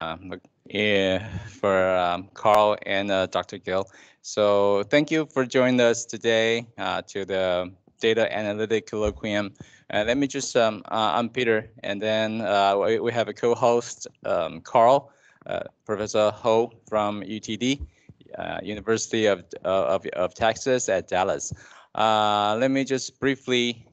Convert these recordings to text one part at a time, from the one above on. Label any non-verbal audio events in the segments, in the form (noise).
um, yeah, for um, Karl and uh, Dr. Gill. So thank you for joining us today uh, to the Data Analytic Colloquium. Uh, let me just, um, uh, I'm Peter, and then uh, we, we, have a co-host, um, Karl, uh, Professor Ho from UTD, University of, of, of, Texas at Dallas. let me just briefly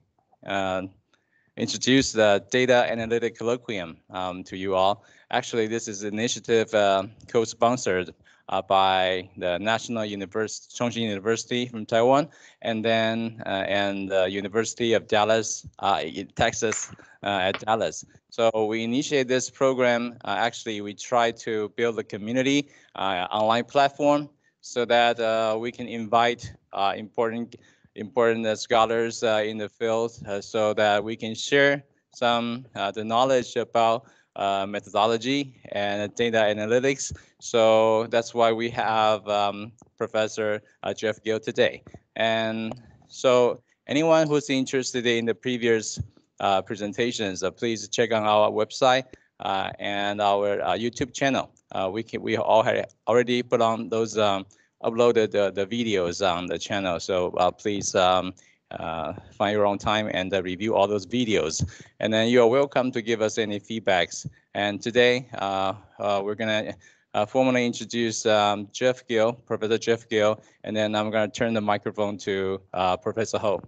introduce the Data Analytic Colloquium um, to you all. Actually, this is an initiative uh, co-sponsored uh, by the National University, Chengchi University from Taiwan, and then uh, and the University of Dallas, uh, Texas uh, at Dallas. So we initiate this program. Uh, actually, we try to build a community online platform so that we can invite important important scholars in the field, so that we can share some the knowledge about uh, methodology and data analytics. So that's why we have um, Professor uh, Jeff Gill today. And so anyone who's interested in the previous uh, presentations, uh, please check on our website uh, and our uh, YouTube channel. we can we all already put on those um, uploaded the, videos on the channel. So please um, uh, find your own time and uh, review all those videos. And then you are welcome to give us any feedbacks. And today uh, uh we're gonna uh, formally introduce um, Jeff Gill, Professor Jeff Gill, and then I'm gonna turn the microphone to uh, Professor Ho.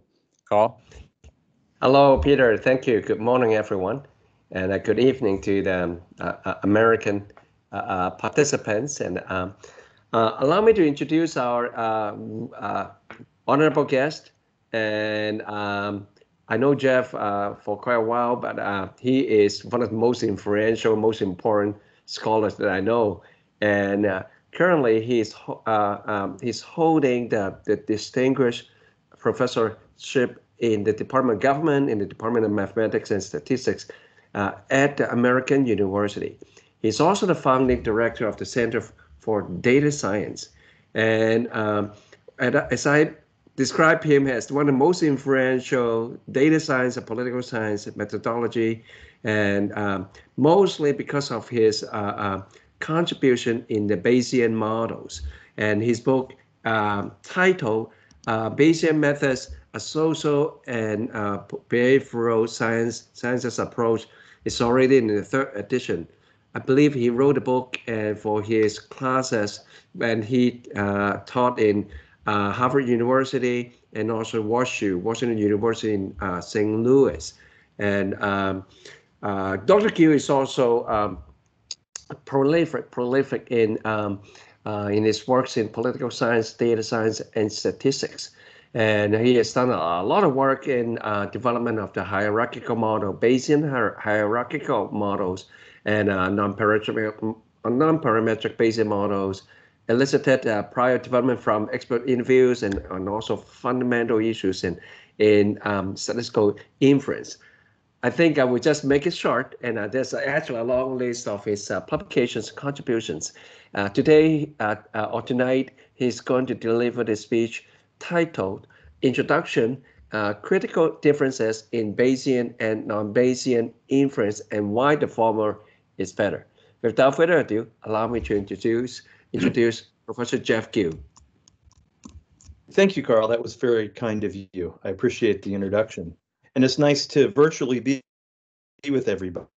Karl. Hello, Peter. Thank you. Good morning, everyone. And good evening to the American participants. And um, allow me to introduce our honorable guest, and um, I know Jeff uh, for quite a while, but uh, he is one of the most influential, most important scholars that I know. And uh, currently, he's uh, um, he's holding the, the distinguished professorship in the Department of Government in the Department of Mathematics and Statistics uh, at the American University. He's also the founding director of the Center for Data Science. And um, as I describe him as one of the most influential data science and political science methodology, and um, mostly because of his uh, uh, contribution in the Bayesian models. And his book um, titled uh, Bayesian Methods, a Social and uh, Behavioral Science Sciences Approach is already in the third edition. I believe he wrote a book uh, for his classes when he uh, taught in uh, Harvard University, and also WashU, Washington University in uh, St. Louis. And um, uh, Dr. Gill is also um, prolific, prolific in um, uh, in his works in political science, data science, and statistics. And he has done a lot of work in development of the hierarchical model, Bayesian hierarchical models, and uh, non-parametric non-parametric Bayesian models, elicited uh, prior development from expert interviews and, and also fundamental issues in, in um, statistical inference. I think I will just make it short, and uh, there's actually a long list of his uh, publications, contributions. Uh, today uh, or tonight, he's going to deliver the speech titled Introduction, uh, Critical Differences in Bayesian and Non-Bayesian Inference and Why the Former is Better. Without further ado, allow me to introduce (clears throat) introduce Professor Jeff Gill. Thank you, Karl. That was very kind of you. I appreciate the introduction. And it's nice to virtually be with everybody.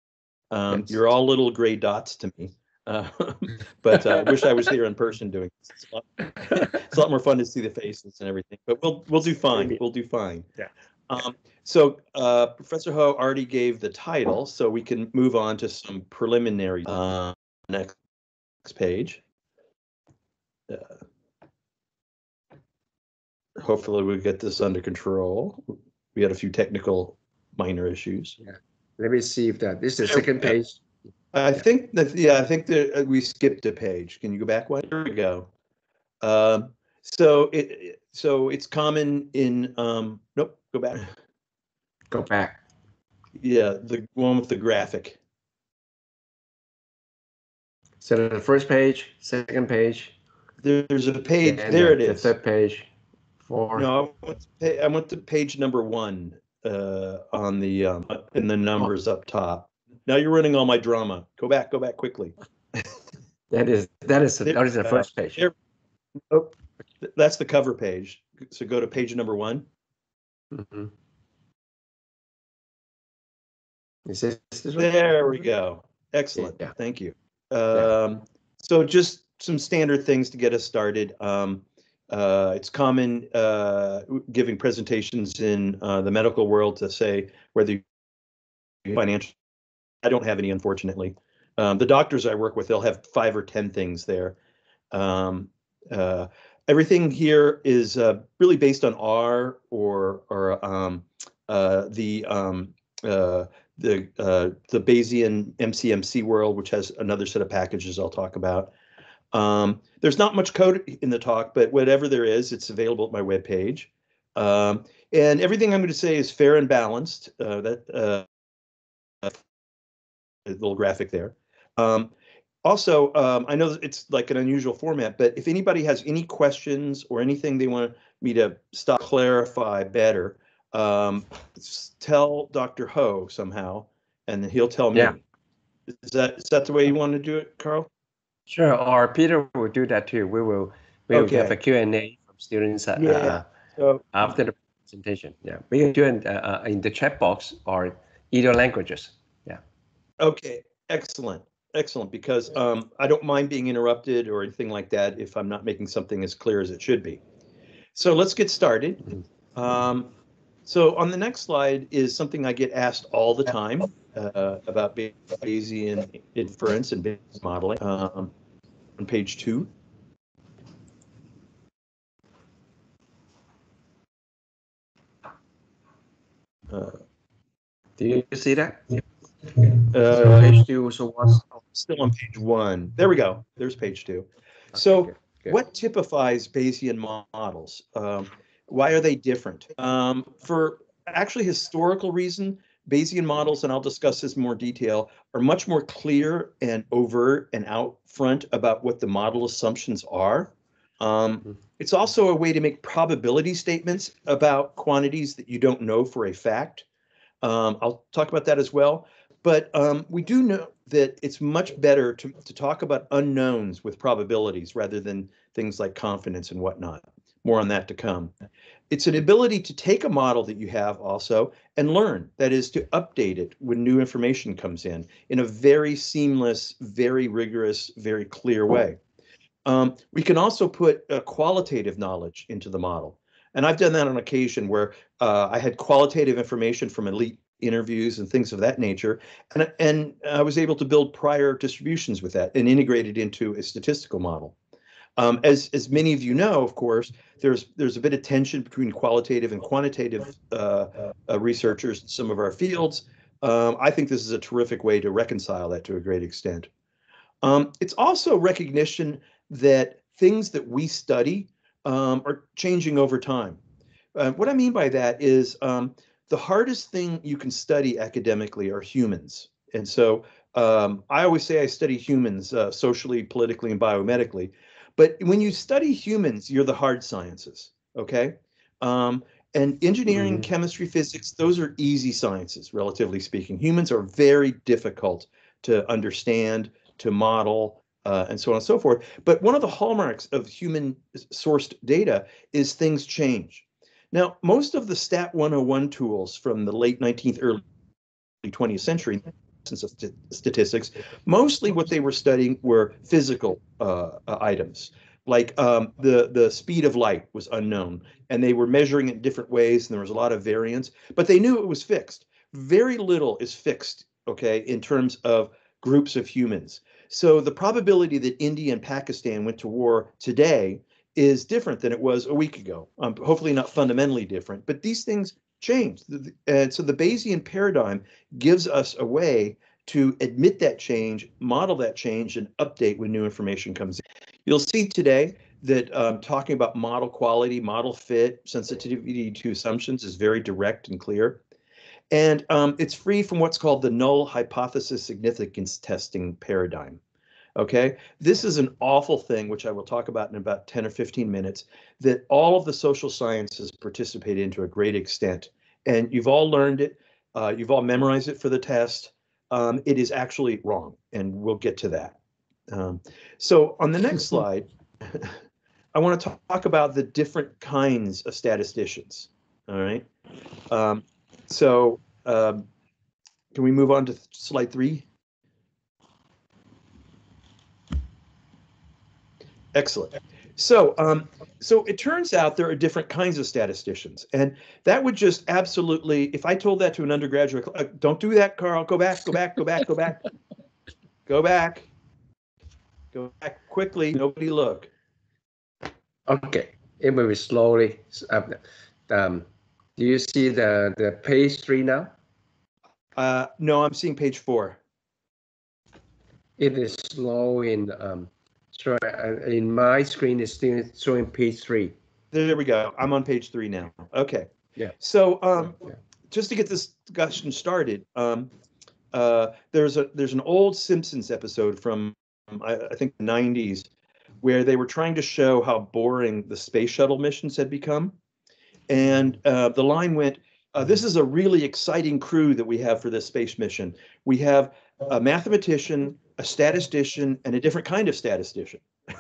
Um, yes. You're all little gray dots to me. Uh, (laughs) but I uh, wish I was here in person doing this. It's a, lot, (laughs) it's a, lot, more fun to see the faces and everything. But we'll we'll do fine. We'll do fine. Yeah. Um, so uh, Professor Ho already gave the title, so we can move on to some preliminary. Uh, next page. Uh, hopefully we get this under control. We had a few technical minor issues. Yeah. Let me see if that this is the second page. I think that yeah, I think that uh, we skipped a page. Can you go back one? There we go. Um, so it so it's common in um nope, go back. Go back. Yeah, the one with the graphic. So the first page, second page. There's a page. There it is. The third page. Four. No, I went to, I went to page number one uh, on the um, and the numbers up top. Now you're running all my drama. Go back. Go back quickly. (laughs) That is that is There- that is the uh, first page. there- Oh, that's the cover page. So go to page number one. Mhm. Is this, this one? There we go. Excellent. Yeah. Thank you. Um, so just some standard things to get us started. Um, uh, it's common uh, giving presentations in uh, the medical world to say whether you financial. I don't have any, unfortunately. Um, the doctors I work with, they'll have five or ten things there. Um, uh, everything here is uh, really based on R or or um, uh, the um, uh, the uh, the Bayesian MCMC world, which has another set of packages I'll talk about. Um, there's not much code in the talk, but whatever there is, it's available at my webpage. Um, and everything I'm going to say is fair and balanced. Uh, that uh, little graphic there. Um, also, um, I know that it's like an unusual format, but if anybody has any questions or anything they want me to stop clarify better, um, tell Dr. Ho somehow, and he'll tell me. Yeah. Is that is that the way you want to do it, Karl? Sure, or Peter will do that too. We will we will have Okay. a Q&A from students uh, Yeah. uh, So after the presentation. Yeah, we can do it uh, uh, in the chat box or either languages. Yeah. Okay, excellent, excellent. Because um, I don't mind being interrupted or anything like that if I'm not making something as clear as it should be. So let's get started. Um, so on the next slide is something I get asked all the time uh, about Bayesian inference and Bayesian modeling. Um, on page two. Uh, Do you see that? uh, Page two. So what's still on page one. There we go. There's page two. So Okay, good. what typifies Bayesian models? Um, why are they different? Um, for actually historical reason, Bayesian models, and I'll discuss this in more detail, are much more clear and overt and out front about what the model assumptions are. Um, Mhm. it's also a way to make probability statements about quantities that you don't know for a fact. Um, I'll talk about that as well. But um, we do know that it's much better to, to talk about unknowns with probabilities rather than things like confidence and whatnot. More on that to come. It's an ability to take a model that you have also and learn. That is to update it when new information comes in in a very seamless, very rigorous, very clear way. Um, we can also put uh, qualitative knowledge into the model. And I've done that on occasion where uh, I had qualitative information from elite interviews and things of that nature. And, and I was able to build prior distributions with that and integrate it into a statistical model. Um, as, as many of you know, of course, there's there's a bit of tension between qualitative and quantitative uh, uh, researchers in some of our fields. Um, I think this is a terrific way to reconcile that to a great extent. Um, it's also recognition that things that we study um, are changing over time. Uh, what I mean by that is um, the hardest thing you can study academically are humans. And so um, I always say I study humans uh, socially, politically, and biomedically. But when you study humans, you're the hard sciences, okay? Um, and engineering, Mhm. chemistry, physics, those are easy sciences, relatively speaking. Humans are very difficult to understand, to model, uh, and so on and so forth. But one of the hallmarks of human sourced data is things change. Now, most of the Stat 101 tools from the late 19th, early 20th century, since of st- statistics, mostly what they were studying were physical uh, uh, items. Like um, the the speed of light was unknown, and they were measuring it in different ways, and there was a lot of variance. But they knew it was fixed. Very little is fixed, okay, in terms of groups of humans. So the probability that India and Pakistan went to war today is different than it was a week ago. Um, hopefully not fundamentally different, but these things change. And so the Bayesian paradigm gives us a way to admit that change, model that change, and update when new information comes in. You'll see today that um, talking about model quality, model fit, sensitivity to assumptions is very direct and clear. And um, it's free from what's called the null hypothesis significance testing paradigm. Okay, this is an awful thing, which I will talk about in about 10 or 15 minutes, that all of the social sciences participate in to a great extent. And you've all learned it, uh, you've all memorized it for the test. Um, it is actually wrong, and we'll get to that. Um, so on the next slide, (laughs) I want to talk about the different kinds of statisticians. All right. Um, so um, can we move on to slide three? Excellent. So, um, so it turns out there are different kinds of statisticians, and that would just absolutely. If I told that to an undergraduate, uh, don't do that, Karl. Go back. Go back. Go back. Go back. go back. Go back quickly. Nobody look. Okay, it will be slowly. Um, do you see the the page three now? Uh, no, I'm seeing page four. It is slow in um, uh, in my screen it's still showing page three. There we go. I'm on page three now. Okay. Yeah. So um, just to get this discussion started, um, uh, there's a there's an old Simpsons episode from I, I think the 90s where they were trying to show how boring the space shuttle missions had become, and uh, the line went, uh, "This is a really exciting crew that we have for this space mission. We have a mathematician, a statistician, and a different kind of statistician." (laughs)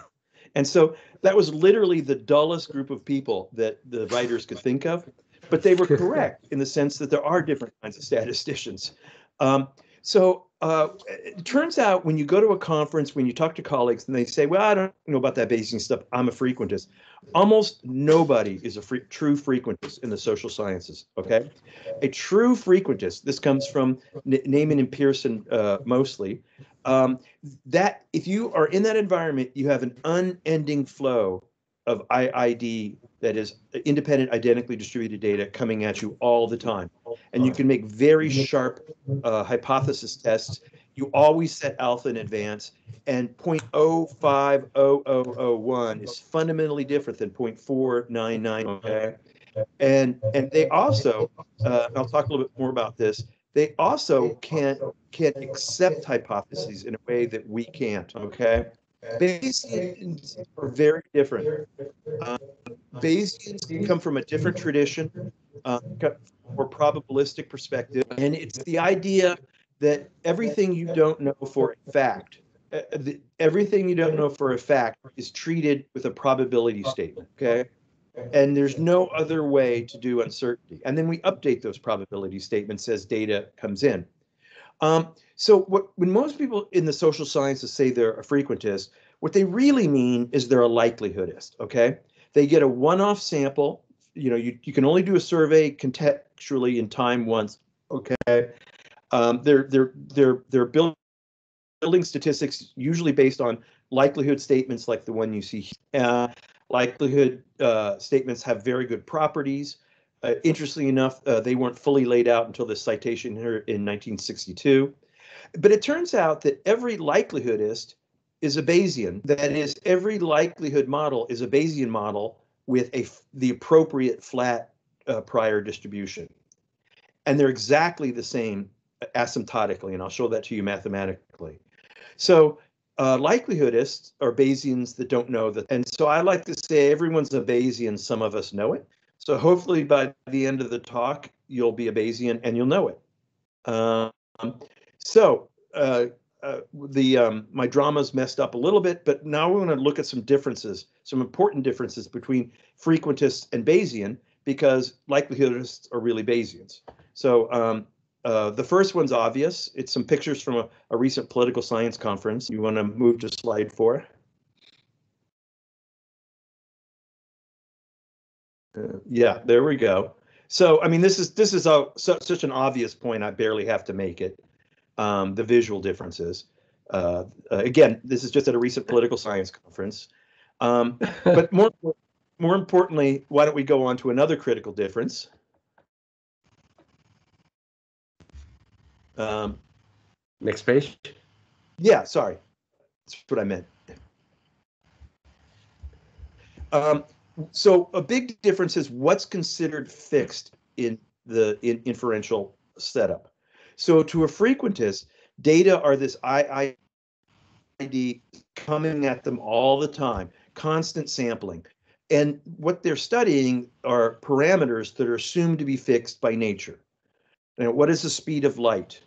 and so that was literally the dullest group of people that the writers could think of, but they were (laughs) correct in the sense that there are different kinds of statisticians. Um, so uh, it turns out when you go to a conference, when you talk to colleagues, and they say, "Well, I don't know about that Bayesian stuff. I'm a frequentist." Almost nobody is a free, true frequentist in the social sciences. Okay, a true frequentist. This comes from N- Neyman and Pearson uh, mostly. Um, that if you are in that environment, you have an unending flow of IID that is independent, identically distributed data coming at you all the time. And you can make very sharp uh, hypothesis tests. You always set alpha in advance, and 0.050001 is fundamentally different than 0.499. Okay, and and they also, uh, I'll talk a little bit more about this. They also can't can accept hypotheses in a way that we can't. Okay, Bayesians are very different. Uh, Bayesians come from a different tradition, uh, more probabilistic perspective, and it's the idea that everything you don't know for a fact, uh, everything you don't know for a fact is treated with a probability statement. Okay. And there's no other way to do uncertainty. And then we update those probability statements as data comes in. Um, so what when most people in the social sciences say they're a frequentist, what they really mean is they're a likelihoodist. Okay, they get a one-off sample. You know, you, you can only do a survey contextually in time once. Okay, um, they're they're they're they're building building statistics usually based on likelihood statements like the one you see. Uh, likelihood uh, statements have very good properties. Uh, interestingly enough, uh, they weren't fully laid out until the citation here in 1962. But it turns out that every likelihoodist is a Bayesian. That is, every likelihood model is a Bayesian model with a the appropriate flat uh, prior distribution. And they're exactly the same asymptotically, and I'll show that to you mathematically. So uh, likelihoodists are Bayesians that don't know that. And so I like to say everyone's a Bayesian, some of us know it. So hopefully by the end of the talk, you'll be a Bayesian and you'll know it. Um, so uh, uh, the um, my drama's messed up a little bit, but now we're going to look at some differences, some important differences between frequentists and Bayesian, because likelihoodists are really Bayesians. So um, uh, the first one's obvious. It's some pictures from a, a recent political science conference. You want to move to slide four? Uh, yeah, there we go. So, I mean, this is this is a, su such an obvious point. I barely have to make it. Um, the visual differences. Uh, uh, again, this is just at a recent political science conference. Um, but (laughs) more more importantly, why don't we go on to another critical difference? Um, Next page. Yeah, sorry, that's what I meant. Um, so a big difference is what's considered fixed in the in inferential setup. So to a frequentist, data are this IID coming at them all the time, constant sampling. And what they're studying are parameters that are assumed to be fixed by nature. Now, what is the speed of light,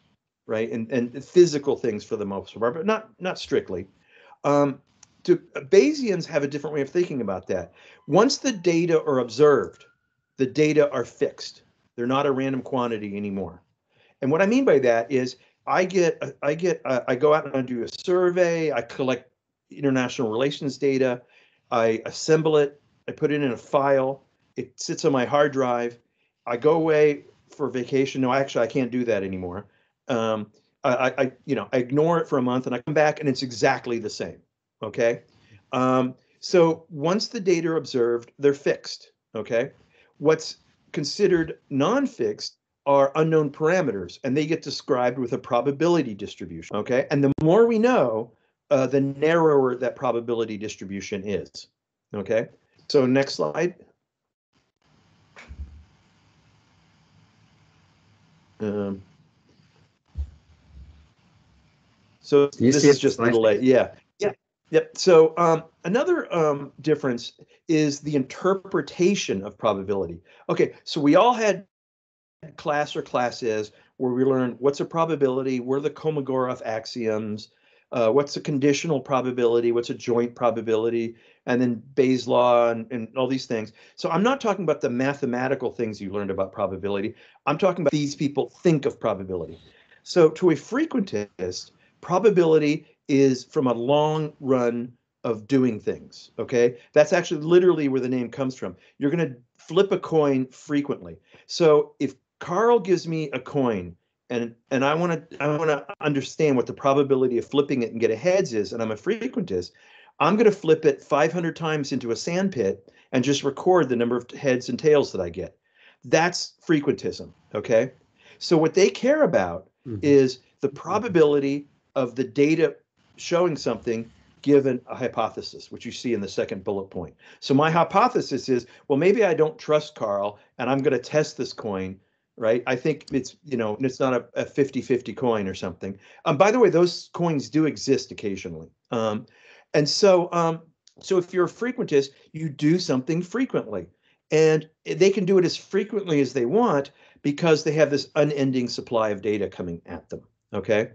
right? And and physical things for the most part, but not not strictly. Um, to, Bayesians have a different way of thinking about that. Once the data are observed, the data are fixed. They're not a random quantity anymore. And what I mean by that is I get I get I go out and I do a survey, I collect international relations data, I assemble it, I put it in a file, it sits on my hard drive. I go away for vacation. No, actually I can't do that anymore. Um, I, I, you know, I ignore it for a month and I come back and it's exactly the same. Okay. Um, so once the data are observed, they're fixed. Okay. What's considered non-fixed are unknown parameters and they get described with a probability distribution. Okay. And the more we know, uh, the narrower that probability distribution is. Okay. So next slide. Um, so this is just a little late. Yeah. Yeah. Yep. So um, another um, difference is the interpretation of probability. Okay. So we all had class or classes where we learned what's a probability, what are the Kolmogorov axioms, uh, what's a conditional probability, what's a joint probability, and then Bayes' law and, and all these things. So I'm not talking about the mathematical things you learned about probability. I'm talking about these people think of probability. So to a frequentist, probability is from a long run of doing things. Okay, that's actually literally where the name comes from. You're going to flip a coin frequently. So if Karl gives me a coin and and I want to I want to understand what the probability of flipping it and get a heads is, and I'm a frequentist, I'm going to flip it 500 times into a sand pit and just record the number of heads and tails that I get. That's frequentism. Okay, so what they care about mm-hmm. is the probability of the data showing something given a hypothesis, which you see in the second bullet point. So my hypothesis is, well, maybe I don't trust Karl and I'm going to test this coin right? I think it's, you know, it's not a, a 50-50 coin or something. Um, by the way, those coins do exist occasionally. Um, and so, um, so if you're a frequentist, you do something frequently. And they can do it as frequently as they want because they have this unending supply of data coming at them. Okay.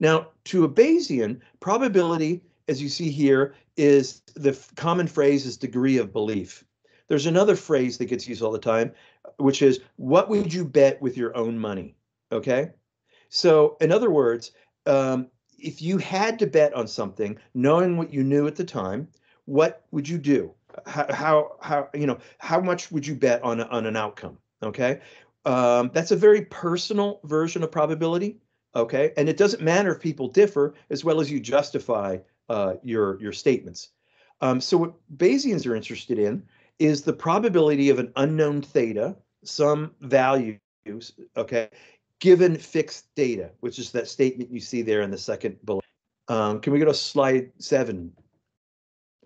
Now, to a Bayesian, probability, as you see here, is the common phrase is degree of belief. There's another phrase that gets used all the time, which is what would you bet with your own money? Okay. So, in other words, um, if you had to bet on something, knowing what you knew at the time, what would you do? How, how, how you know, how much would you bet on, on an outcome? Okay. Um, that's a very personal version of probability. Okay. And it doesn't matter if people differ as well as you justify uh, your, your statements. Um, so what Bayesians are interested in is the probability of an unknown theta, some values, okay, given fixed data, which is that statement you see there in the second bullet. Um, can we go to slide seven?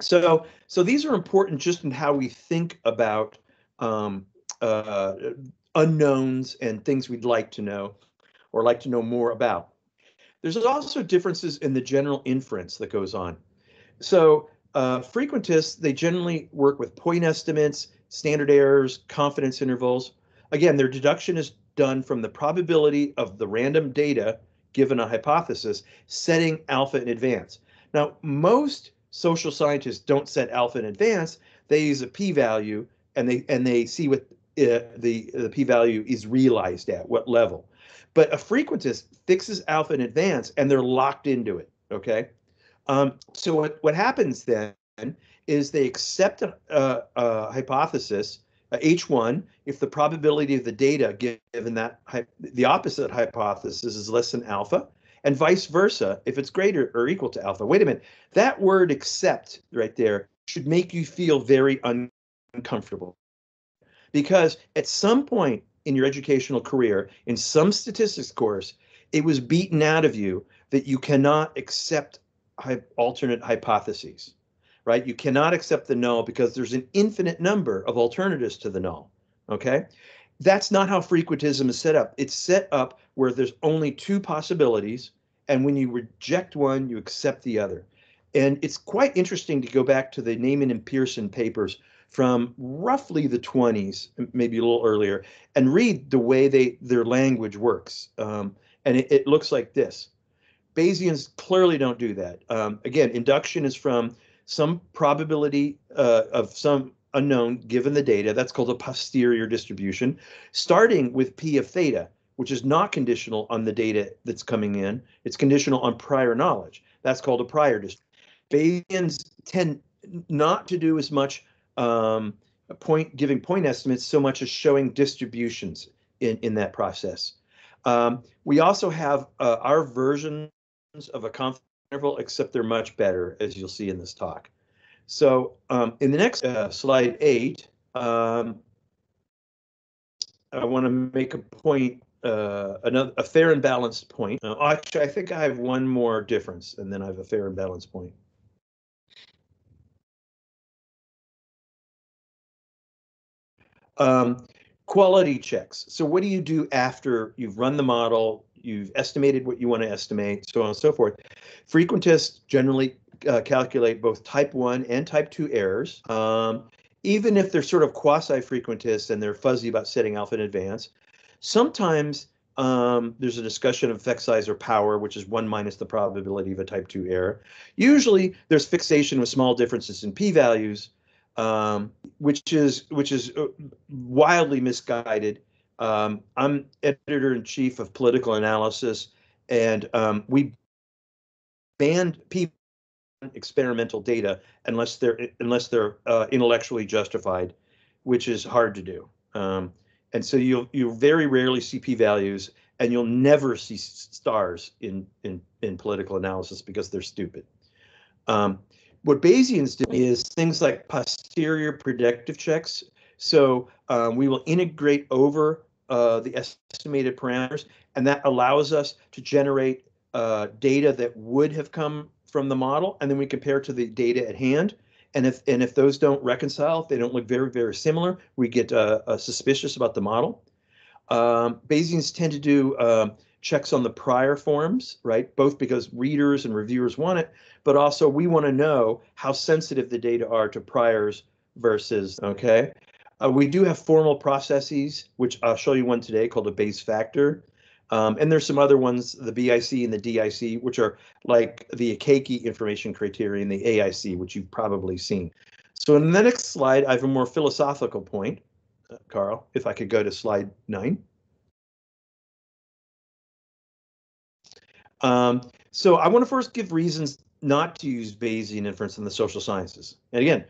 So, so these are important just in how we think about um, uh, unknowns and things we'd like to know or like to know more about. There's also differences in the general inference that goes on. So uh, frequentists, they generally work with point estimates, standard errors, confidence intervals. Again, their deduction is done from the probability of the random data given a hypothesis, setting alpha in advance. Now, most social scientists don't set alpha in advance. They use a p-value and they and they see what uh, the the p-value is realized at what level. But a frequentist fixes alpha in advance and they're locked into it. Okay. Um, so what, what happens then is they accept a, a, a hypothesis, a H1, if the probability of the data given that the opposite hypothesis is less than alpha, and vice versa if it's greater or equal to alpha. Wait a minute, that word accept right there should make you feel very uncomfortable. Because at some point in your educational career, in some statistics course, it was beaten out of you that you cannot accept alternate hypotheses, right? You cannot accept the null because there's an infinite number of alternatives to the null, okay? That's not how frequentism is set up. It's set up where there's only two possibilities, and when you reject one, you accept the other. And it's quite interesting to go back to the Neyman and Pearson papers from roughly the 20s, maybe a little earlier, and read the way they their language works. Um, and it, it looks like this Bayesians clearly don't do that. Um, again, induction is from some probability uh, of some unknown given the data. That's called a posterior distribution, starting with P of theta, which is not conditional on the data that's coming in. It's conditional on prior knowledge. That's called a prior distribution. Bayesians tend not to do as much um, point giving point estimates so much as showing distributions in, in that process. Um, we also have uh, our versions of a confidence interval, except they're much better, as you'll see in this talk. So um, in the next uh, slide eight, um, I want to make a point, uh, another a fair and balanced point. Uh, actually, I think I have one more difference, and then I have a fair and balanced point. Um, quality checks. So what do you do after you've run the model, you've estimated what you want to estimate, so on and so forth. Frequentists generally uh, calculate both type 1 and type 2 errors. Um, even if they're sort of quasi-frequentists and they're fuzzy about setting alpha in advance, sometimes um, there's a discussion of effect size or power, which is one minus the probability of a type 2 error. Usually there's fixation with small differences in p-values, um, which is which is uh, wildly misguided um, I'm editor in chief of political analysis, and um, we banned people experimental data unless they're unless they're uh, intellectually justified, which is hard to do. Um, and so you'll you very rarely see p-values, and you'll never see stars in in in political analysis because they're stupid. Um, what Bayesians do is things like posterior predictive checks so um, we will integrate over uh, the estimated parameters, and that allows us to generate uh, data that would have come from the model, and then we compare to the data at hand. And if and if those don't reconcile, if they don't look very very similar, we get uh, uh suspicious about the model. Um, Bayesians tend to do um, checks on the prior forms, right? Both because readers and reviewers want it, but also we want to know how sensitive the data are to priors versus okay. Uh, we do have formal processes, which I'll show you one today called a Bayes factor. Um, and there's some other ones, the BIC and the DIC, which are like the Akaike information criteria criterion, the AIC, which you've probably seen. So in the next slide, I have a more philosophical point. Uh, Karl, if I could go to slide nine. Um, so I want to first give reasons not to use Bayesian inference in the social sciences. And again,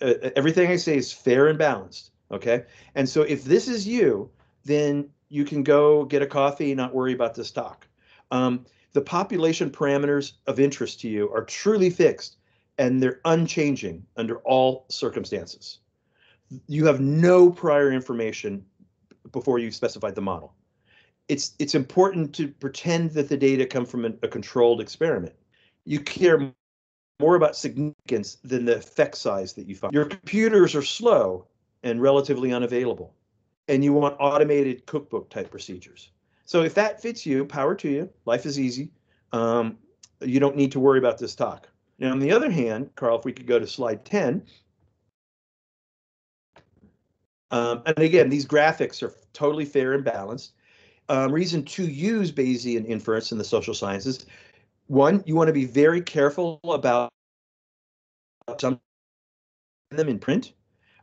uh, everything I say is fair and balanced. Okay. And so if this is you, then you can go get a coffee and not worry about this talk. Um, the population parameters of interest to you are truly fixed and they're unchanging under all circumstances. You have no prior information before you specified the model. It's it's important to pretend that the data come from a, a controlled experiment. You care more about significance than the effect size that you find. Your computers are slow and relatively unavailable. And you want automated cookbook type procedures. So if that fits you, power to you. Life is easy. Um, you don't need to worry about this talk. Now, on the other hand, Karl, if we could go to slide 10. Um, and again, these graphics are totally fair and balanced. Um, reason to use Bayesian inference in the social sciences. One, you want to be very careful about some them in print.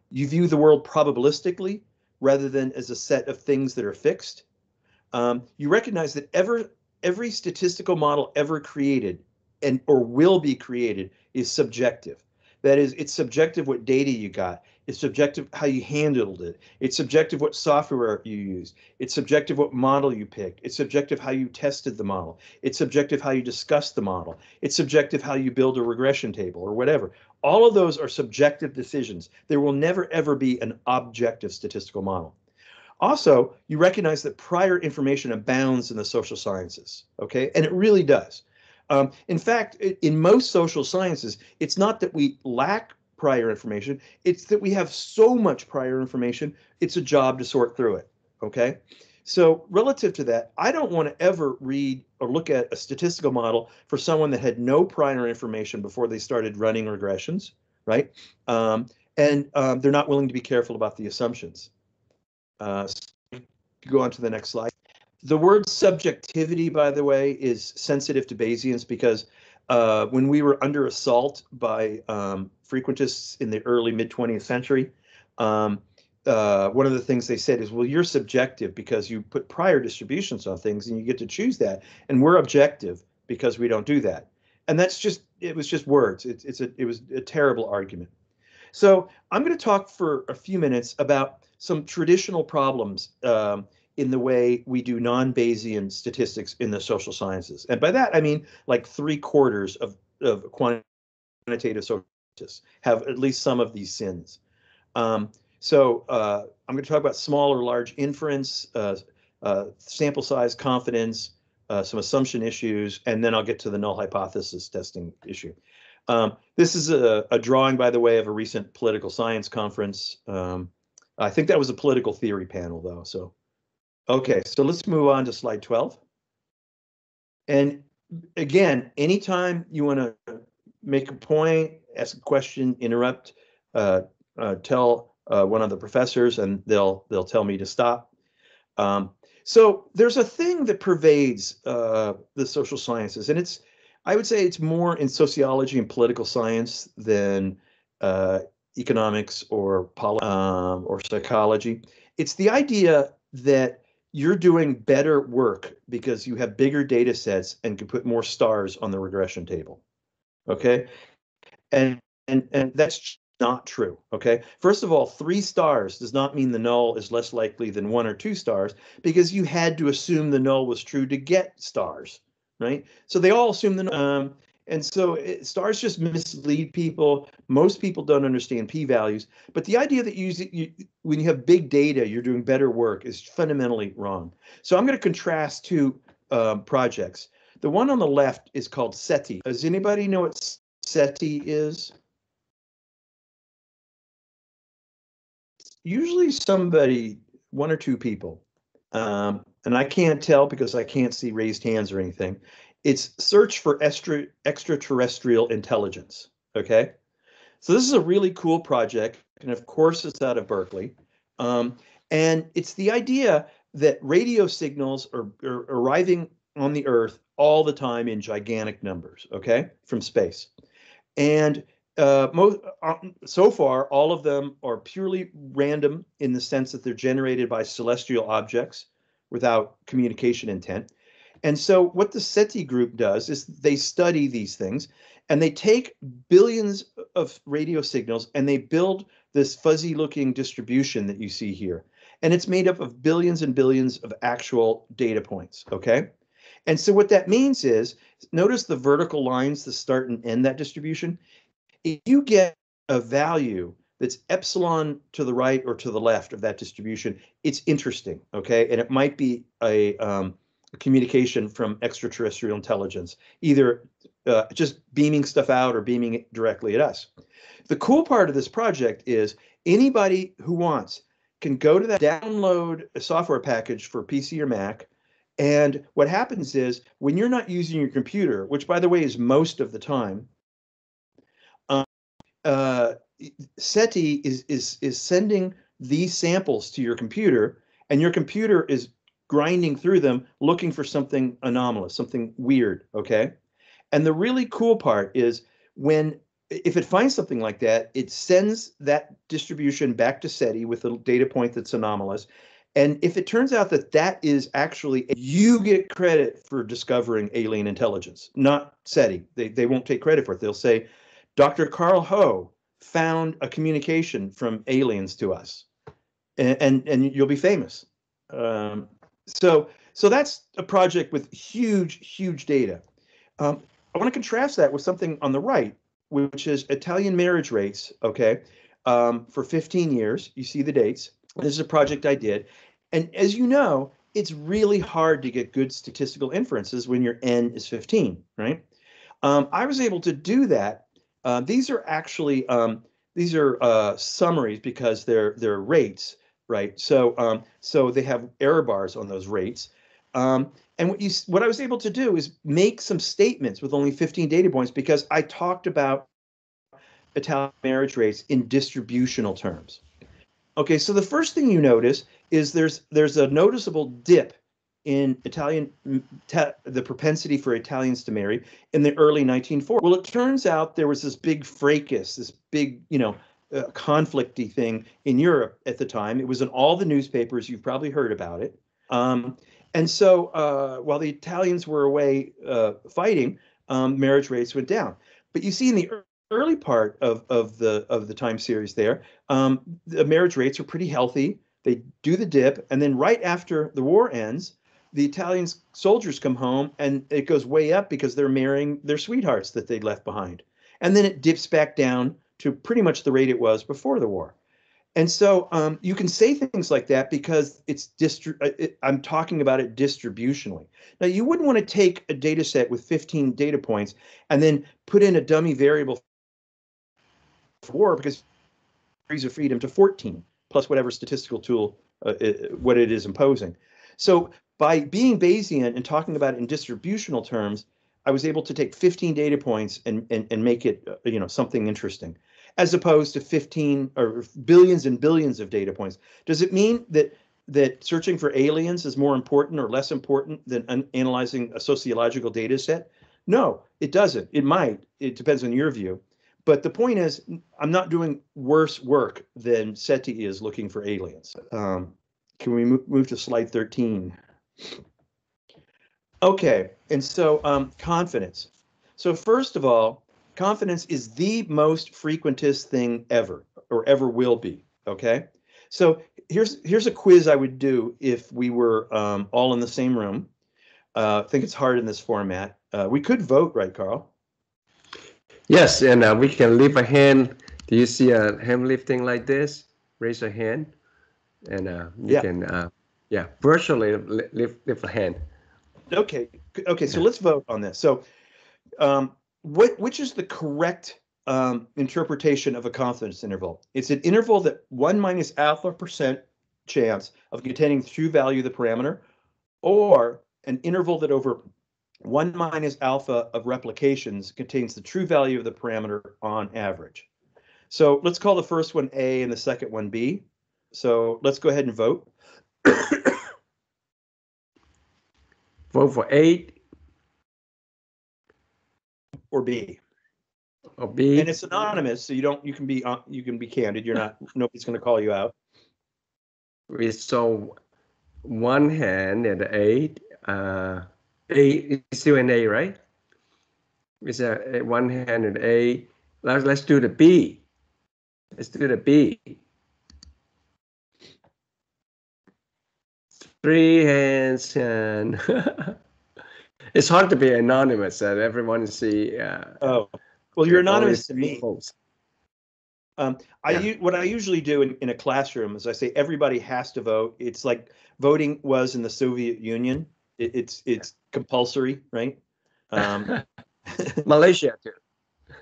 You view the world probabilistically rather than as a set of things that are fixed. Um, you recognize that ever every statistical model ever created and or will be created is subjective. That is, it's subjective what data you got. It's subjective how you handled it. It's subjective what software you used. It's subjective what model you picked. It's subjective how you tested the model. It's subjective how you discussed the model. It's subjective how you build a regression table or whatever. All of those are subjective decisions. There will never ever be an objective statistical model. Also, you recognize that prior information abounds in the social sciences, okay? And it really does. Um, in fact, in most social sciences, it's not that we lack prior information, it's that we have so much prior information, it's a job to sort through it, okay? So relative to that, I don't want to ever read or look at a statistical model for someone that had no prior information before they started running regressions, right? Um, and um, they're not willing to be careful about the assumptions. Uh, go on to the next slide. the word subjectivity, by the way, is sensitive to Bayesians because uh, when we were under assault by um, frequentists in the early mid 20th century, um, uh, one of the things they said is, well, you're subjective because you put prior distributions on things and you get to choose that. And we're objective because we don't do that. And that's just, it was just words. It's, it's a, it was a terrible argument. So I'm going to talk for a few minutes about some traditional problems um, in the way we do non-Bayesian statistics in the social sciences. And by that, I mean like three quarters of, of quantitative have at least some of these sins. Um, so uh, I'm going to talk about small or large inference, uh, uh, sample size confidence, uh, some assumption issues, and then I'll get to the null hypothesis testing issue. Um, this is a, a, drawing, by the way, of a recent political science conference. Um, I think that was a political theory panel, though. So, okay, so let's move on to slide 12. And again, anytime you want to make a point, ask a question, interrupt, uh, uh, tell uh, one of the professors, and they'll they'll tell me to stop. Um, so there's a thing that pervades uh, the social sciences, and it's I would say it's more in sociology and political science than uh, economics or um, or psychology. It's the idea that you're doing better work because you have bigger data sets and can put more stars on the regression table. Okay, and and and that's not true. Okay. First of all, three stars does not mean the null is less likely than one or two stars because you had to assume the null was true to get stars right? So they all assume the um, and so it, stars just mislead people. Most people don't understand p-values, but the idea that you, you when you have big data, you're doing better work is fundamentally wrong. So I'm going to contrast two um, projects. The one on the left is called SETI. Does anybody know what SETI is? Usually somebody, one or two people. Um, and I can't tell because I can't see raised hands or anything. It's search for extra, extraterrestrial intelligence. Okay. So this is a really cool project. And of course, it's out of Berkeley. Um, and it's the idea that radio signals are, are arriving on the Earth all the time in gigantic numbers, okay, from space. And uh, most, uh, so far, all of them are purely random in the sense that they're generated by celestial objects without communication intent. And so what the SETI group does is they study these things and they take billions of radio signals and they build this fuzzy looking distribution that you see here. And it's made up of billions and billions of actual data points, okay? And so what that means is, notice the vertical lines that start and end that distribution. If you get a value that's epsilon to the right or to the left of that distribution, it's interesting, okay? And it might be a, um, a communication from extraterrestrial intelligence, either uh, just beaming stuff out or beaming it directly at us. The cool part of this project is anybody who wants can go to that download a software package for PC or Mac. And what happens is when you're not using your computer, which by the way is most of the time, um, uh, SETI is is is sending these samples to your computer, and your computer is grinding through them looking for something anomalous, something weird. Okay, and the really cool part is when if it finds something like that, it sends that distribution back to SETI with a data point that's anomalous. And if it turns out that that is actually, you get credit for discovering alien intelligence, not SETI. They, they won't take credit for it. They'll say, Dr. Karl Ho found a communication from aliens to us, and and, and you'll be famous. Um, so so that's a project with huge huge data. Um, I want to contrast that with something on the right, which is Italian marriage rates. Okay, um, for 15 years. You see the dates. This is a project I did, and as you know, it's really hard to get good statistical inferences when your n is 15, right? Um, I was able to do that uh, these are actually um, these are uh, summaries because they're they're rates, right? So um, so they have error bars on those rates. Um, and what you what I was able to do is make some statements with only 15 data points because I talked about Italian marriage rates in distributional terms. Okay, so the first thing you notice is there's there's a noticeable dip in Italian, the propensity for Italians to marry in the early 1940s. Well, it turns out there was this big fracas, this big, you know, uh, conflicty thing in Europe at the time. It was in all the newspapers. You've probably heard about it. Um, and so uh, while the Italians were away uh, fighting, um, marriage rates went down. But you see, in the early part of, of the of the time series, there, um, the marriage rates are pretty healthy. They do the dip, and then right after the war ends, the Italian soldiers come home, and it goes way up because they're marrying their sweethearts that they left behind, and then it dips back down to pretty much the rate it was before the war. And so um, you can say things like that because it's distri- uh, it, I'm talking about it distributionally. Now you wouldn't want to take a data set with 15 data points and then put in a dummy variable for because degrees of freedom to 14 plus whatever statistical tool uh, it, what it is imposing. So by being Bayesian and talking about it in distributional terms, I was able to take 15 data points and and, and make it uh, you know something interesting as opposed to 15 or billions and billions of data points. Does it mean that that searching for aliens is more important or less important than analyzing a sociological data set? No, it doesn't. It might. It depends on your view. But the point is, I'm not doing worse work than SETI is looking for aliens. Um, can we move, to slide 13? Okay, and so um, confidence. So first of all, confidence is the most frequentist thing ever or ever will be okay so here's here's a quiz i would do if we were um, all in the same room uh, i think it's hard in this format uh, we could vote right Karl yes and uh, we can lift a hand. Do you see a hand lifting like this? Raise a hand. And uh, you yeah. can uh, yeah virtually lift, lift a hand. Okay okay so let's vote on this. So um, what which is the correct um, interpretation of a confidence interval? It's an interval that one minus alpha percent chance of containing true value of the parameter, or an interval that over one minus alpha of replications contains the true value of the parameter on average. So let's call the first one A and the second one B. So let's go ahead and vote. (coughs) vote for A or B. Or B. And it's anonymous, so you don't you can be uh, you can be candid. You're not (laughs) nobody's going to call you out. We saw one hand at eight. Uh, A is still an A, right? It's a, a one-handed A. Let's let's do the B. Let's do the B. Three hands and (laughs) it's hard to be anonymous that everyone see. Uh, oh, well, you're anonymous to me. Um, I yeah. what I usually do in, in a classroom is I say everybody has to vote. It's like voting was in the Soviet Union. It, it's it's compulsory, right? Um, (laughs) Malaysia too.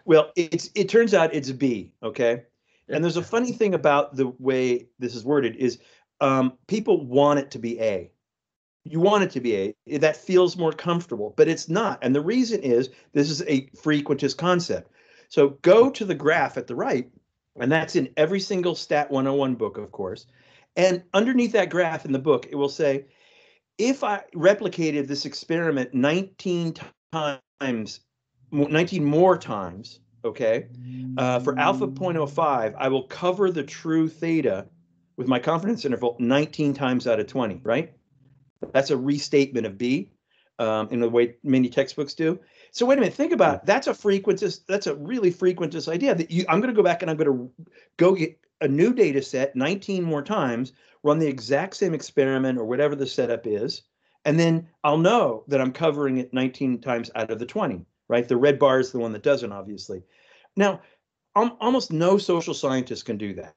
Well, it's it turns out it's B. Okay, and there's a funny thing about the way this is worded is um, people want it to be A you want it to be a that feels more comfortable but it's not and the reason is this is a frequentist concept so go to the graph at the right and that's in every single stat 101 book of course and underneath that graph in the book it will say if i replicated this experiment 19 times 19 more times okay uh, for alpha 0.05 i will cover the true theta with my confidence interval 19 times out of 20 right that's a restatement of B um, in the way many textbooks do. So wait a minute, think about it. that's a frequentist. That's a really frequentist idea that you. I'm going to go back and I'm going to go get a new data set 19 more times, run the exact same experiment or whatever the setup is, and then I'll know that I'm covering it 19 times out of the 20. Right, the red bar is the one that doesn't, obviously. Now, um, almost no social scientist can do that.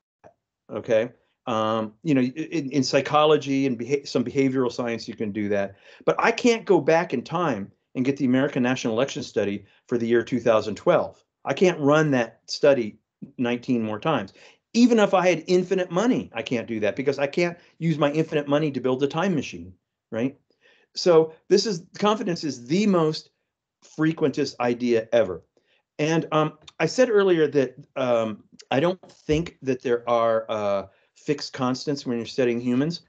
Okay, um, you know, in, in psychology and beha- some behavioral science, you can do that. But I can't go back in time and get the American National Election Study for the year 2012. I can't run that study 19 more times. Even if I had infinite money, I can't do that because I can't use my infinite money to build a time machine, right? So this is confidence is the most frequentist idea ever. And um, I said earlier that um, I don't think that there are uh, fixed constants when you're studying humans.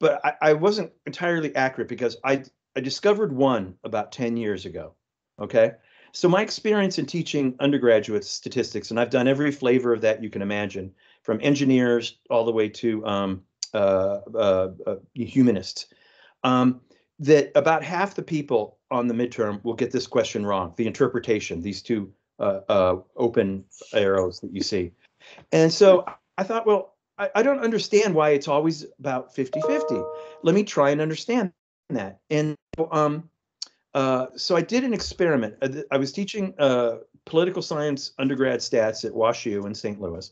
but I, I wasn't entirely accurate because I I discovered one about 10 years ago. Okay. So my experience in teaching undergraduate statistics, and I've done every flavor of that you can imagine, from engineers all the way to um, uh, uh, uh, humanists, um, that about half the people on the midterm will get this question wrong, the interpretation, these two uh, uh, open arrows that you see. And so I thought, well, I, I don't understand why it's always about 50 50. Let me try and understand that. And um, uh, so I did an experiment. Uh, I was teaching uh, political science undergrad stats at WashU in St. Louis,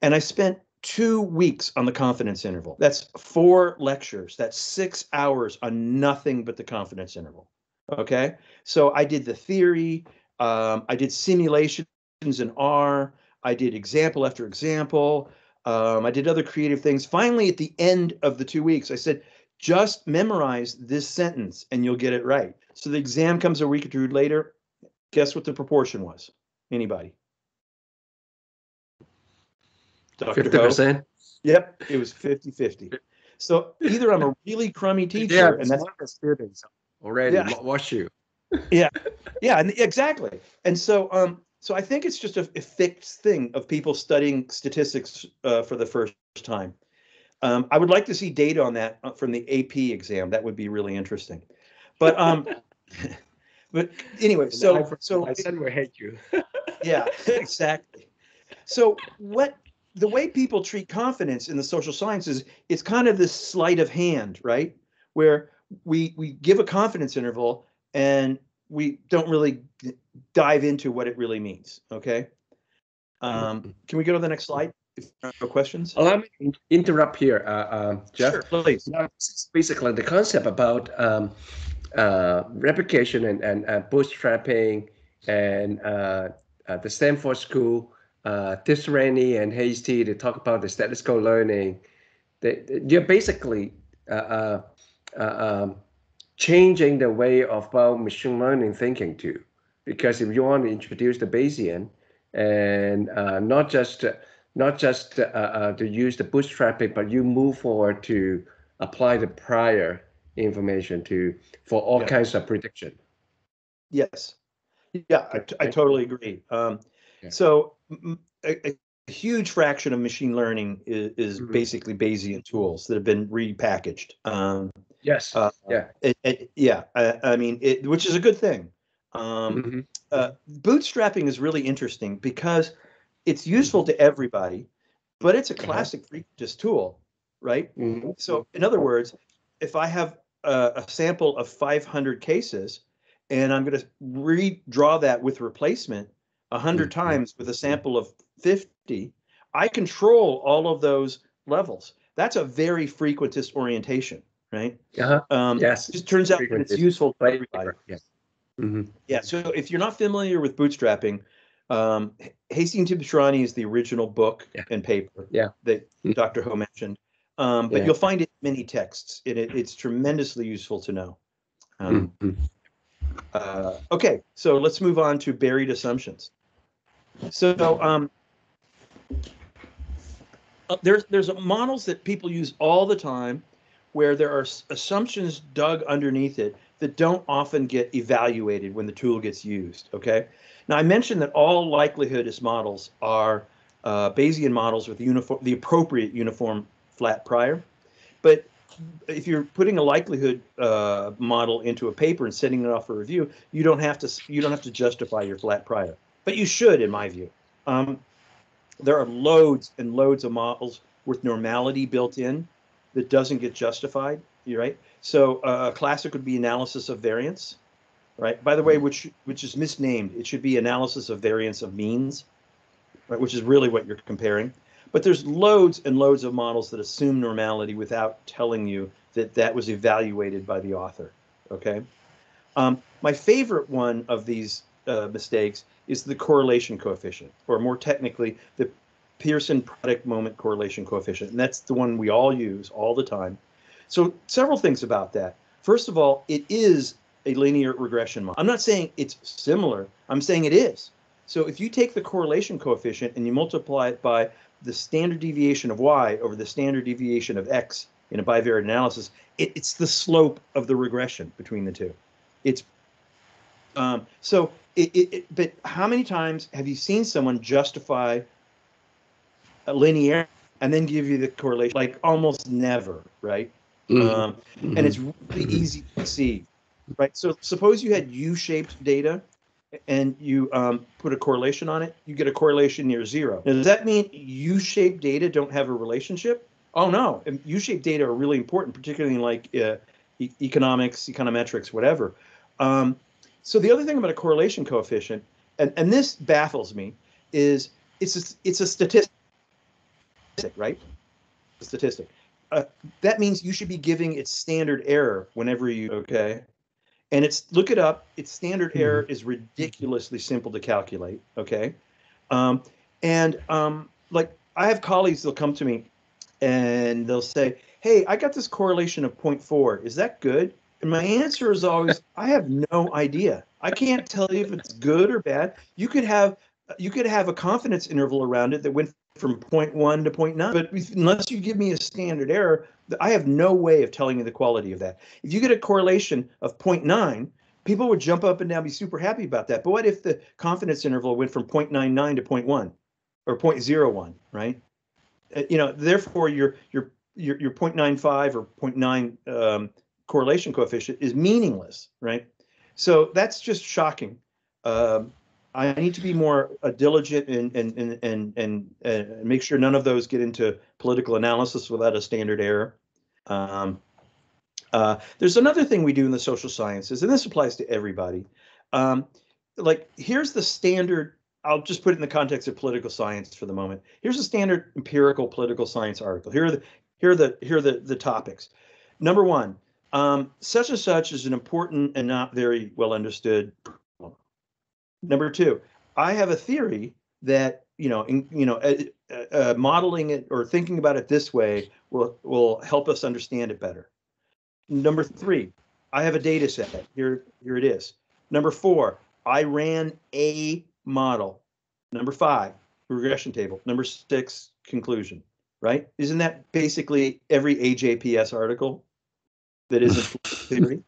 and I spent two weeks on the confidence interval. That's four lectures. That's six hours on nothing but the confidence interval. Okay, so I did the theory. Um, I did simulations in R. I did example after example. Um, I did other creative things. Finally, at the end of the two weeks, I said, just memorize this sentence and you'll get it right. So the exam comes a week or two later. Guess what the proportion was? Anybody? Fifty percent. Yep, it was 50-50. So either I'm a really crummy teacher, yeah, and that's already. Yeah. Watch you. (laughs) yeah, yeah, and exactly. And so, um, so I think it's just a, a fixed thing of people studying statistics uh, for the first time. Um, I would like to see data on that uh, from the AP exam. That would be really interesting. But um, (laughs) but anyway, so so I said we hate you. (laughs) yeah, exactly. So what the way people treat confidence in the social sciences it's kind of this sleight of hand, right? Where we we give a confidence interval and we don't really dive into what it really means. Okay. Um, can we go to the next slide? If no questions. Allow me to interrupt here, uh, uh, Jeff. Sure, please. Now, this is basically the concept about um, uh, replication and, and uh, bootstrapping and uh, uh, the Stanford School, uh, Tibshirani and Hastie, they talk about the statistical learning. They, you're basically uh, uh, um, changing the way of about machine learning thinking too. Because if you want to introduce the Bayesian and uh, not just not just to use the bootstrapping, but you move forward to apply the prior information to for all Yeah. kinds of prediction. Yes. Yeah, I, t- I totally agree. Um, Yeah. so m- a, a huge fraction of machine learning is, is Mhm. basically Bayesian tools that have been repackaged. Um, Yes. uh, Yeah. it, it, yeah, I, I mean, it, which is a good thing. Um, Mhm. uh, bootstrapping is really interesting because it's useful to everybody, but it's a Uh-huh. classic frequentist tool, right? Mhm. So, in other words, if I have a, a sample of 500 cases and I'm going to redraw that with replacement 100 Mhm. times with a sample of 50, I control all of those levels. That's a very frequentist orientation, right? Uh-huh. Um, Yes. It just turns out that it's useful for everybody. Yeah. Mhm. Yeah. So if you're not familiar with bootstrapping, um, Hastings Tibshirani is the original book Yeah. and paper Yeah. that Mhm. Dr. Ho mentioned. Um, but Yeah. you'll find it in many texts. It, it, it's tremendously useful to know. Um, Mhm. uh, okay, so let's move on to buried assumptions. So um, uh, there's there's models that people use all the time where there are assumptions dug underneath it that don't often get evaluated when the tool gets used. Okay, now I mentioned that all likelihoodist models are uh, Bayesian models with uniform the appropriate uniform flat prior, but if you're putting a likelihood uh, model into a paper and sending it off for review, you don't have to you don't have to justify your flat prior, but you should, in my view. Um, there are loads and loads of models with normality built in that doesn't get justified. You're right. So uh, a classic would be analysis of variance, right? By the way, which which is misnamed. It should be analysis of variance of means, right? Which is really what you're comparing. But there's loads and loads of models that assume normality without telling you that that was evaluated by the author. Okay. Um, my favorite one of these uh, mistakes is the correlation coefficient, or more technically, the Pearson product moment correlation coefficient. And that's the one we all use all the time. So, several things about that. First of all, it is a linear regression model. I'm not saying it's similar, I'm saying it is. So, if you take the correlation coefficient and you multiply it by the standard deviation of y over the standard deviation of x in a bivariate analysis, it, it's the slope of the regression between the two. It's um, so it, it, it, but how many times have you seen someone justify a linear and then give you the correlation? Like almost never, right? Mhm. Um, and it's really easy to see, right? So suppose you had U-shaped data and you um, put a correlation on it, you get a correlation near zero. Now, does that mean U-shaped data don't have a relationship? Oh no, U-shaped data are really important, particularly in like uh, e- economics, econometrics, whatever. Um, so the other thing about a correlation coefficient, and, and this baffles me, is it's a, it's a statistic, right? A statistic. Uh, that means you should be giving its standard error whenever you okay and it's look it up. Its standard error is ridiculously simple to calculate okay? Um, and um, like i have colleagues they'll come to me and they'll say hey i got this correlation of 0.4 is that good? And my answer is always i have no idea. I can't tell you if it's good or bad. You could have you could have a confidence interval around it that went from 0.1 to 0.9 but unless you give me a standard error i have no way of telling you the quality of that. If you get a correlation of 0.9 people would jump up and down be super happy about that. But what if the confidence interval went from 0.99 to 0.1 or 0.01 right? Uh, you know therefore your your your, your 0.95 or 0.9 um, correlation coefficient is meaningless right? So that's just shocking. Um, I need to be more uh, diligent and and and and and uh, make sure none of those get into political analysis without a standard error. Um, uh, there's another thing we do in the social sciences, and this applies to everybody. Um, like here's the standard. I'll just put it in the context of political science for the moment. Here's a standard empirical political science article. Here are the here are the here are the the topics. Number one, um, such and such is an important and not very well understood. Number two, I have a theory that you know, in, you know, uh, uh, modeling it or thinking about it this way will will help us understand it better. Number three, I have a data set. Here, here it is. Number four, I ran a model. Number five, regression table. Number six, conclusion. Right? Isn't that basically every AJPS article that is a (laughs) theory?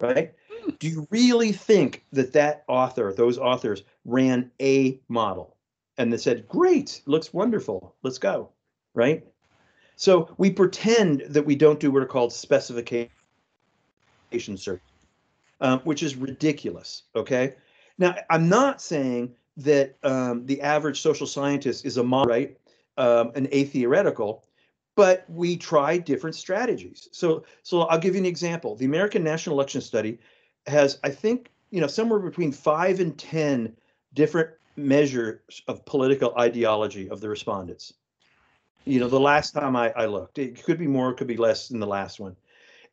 Right? Do you really think that that author, those authors, ran a model and they said, "Great, looks wonderful, let's go," right? So we pretend that we don't do what are called specification search, um, which is ridiculous. Okay. Now I'm not saying that um, the average social scientist is a model, right, um, an atheoretical, but we try different strategies. So, so I'll give you an example. The American National Election Study has, I think, you know, somewhere between five and ten different measures of political ideology of the respondents. You know, the last time I, I looked, it could be more, it could be less than the last one.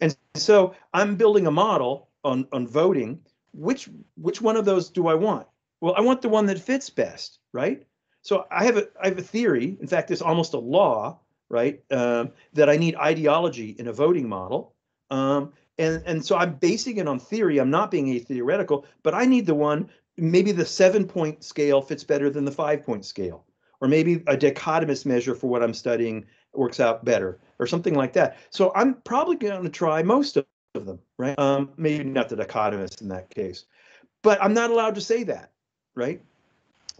And so I'm building a model on on voting. Which which one of those do I want? Well, I want the one that fits best, right? So I have a I have a theory. In fact, it's almost a law, right? Um, that I need ideology in a voting model. Um, and and so I'm basing it on theory. I'm not being a theoretical, but I need the one. Maybe the seven point scale fits better than the five point scale, or maybe a dichotomous measure for what I'm studying works out better, or something like that. So I'm probably going to try most of them, right? Um, maybe not the dichotomous in that case, but I'm not allowed to say that, right?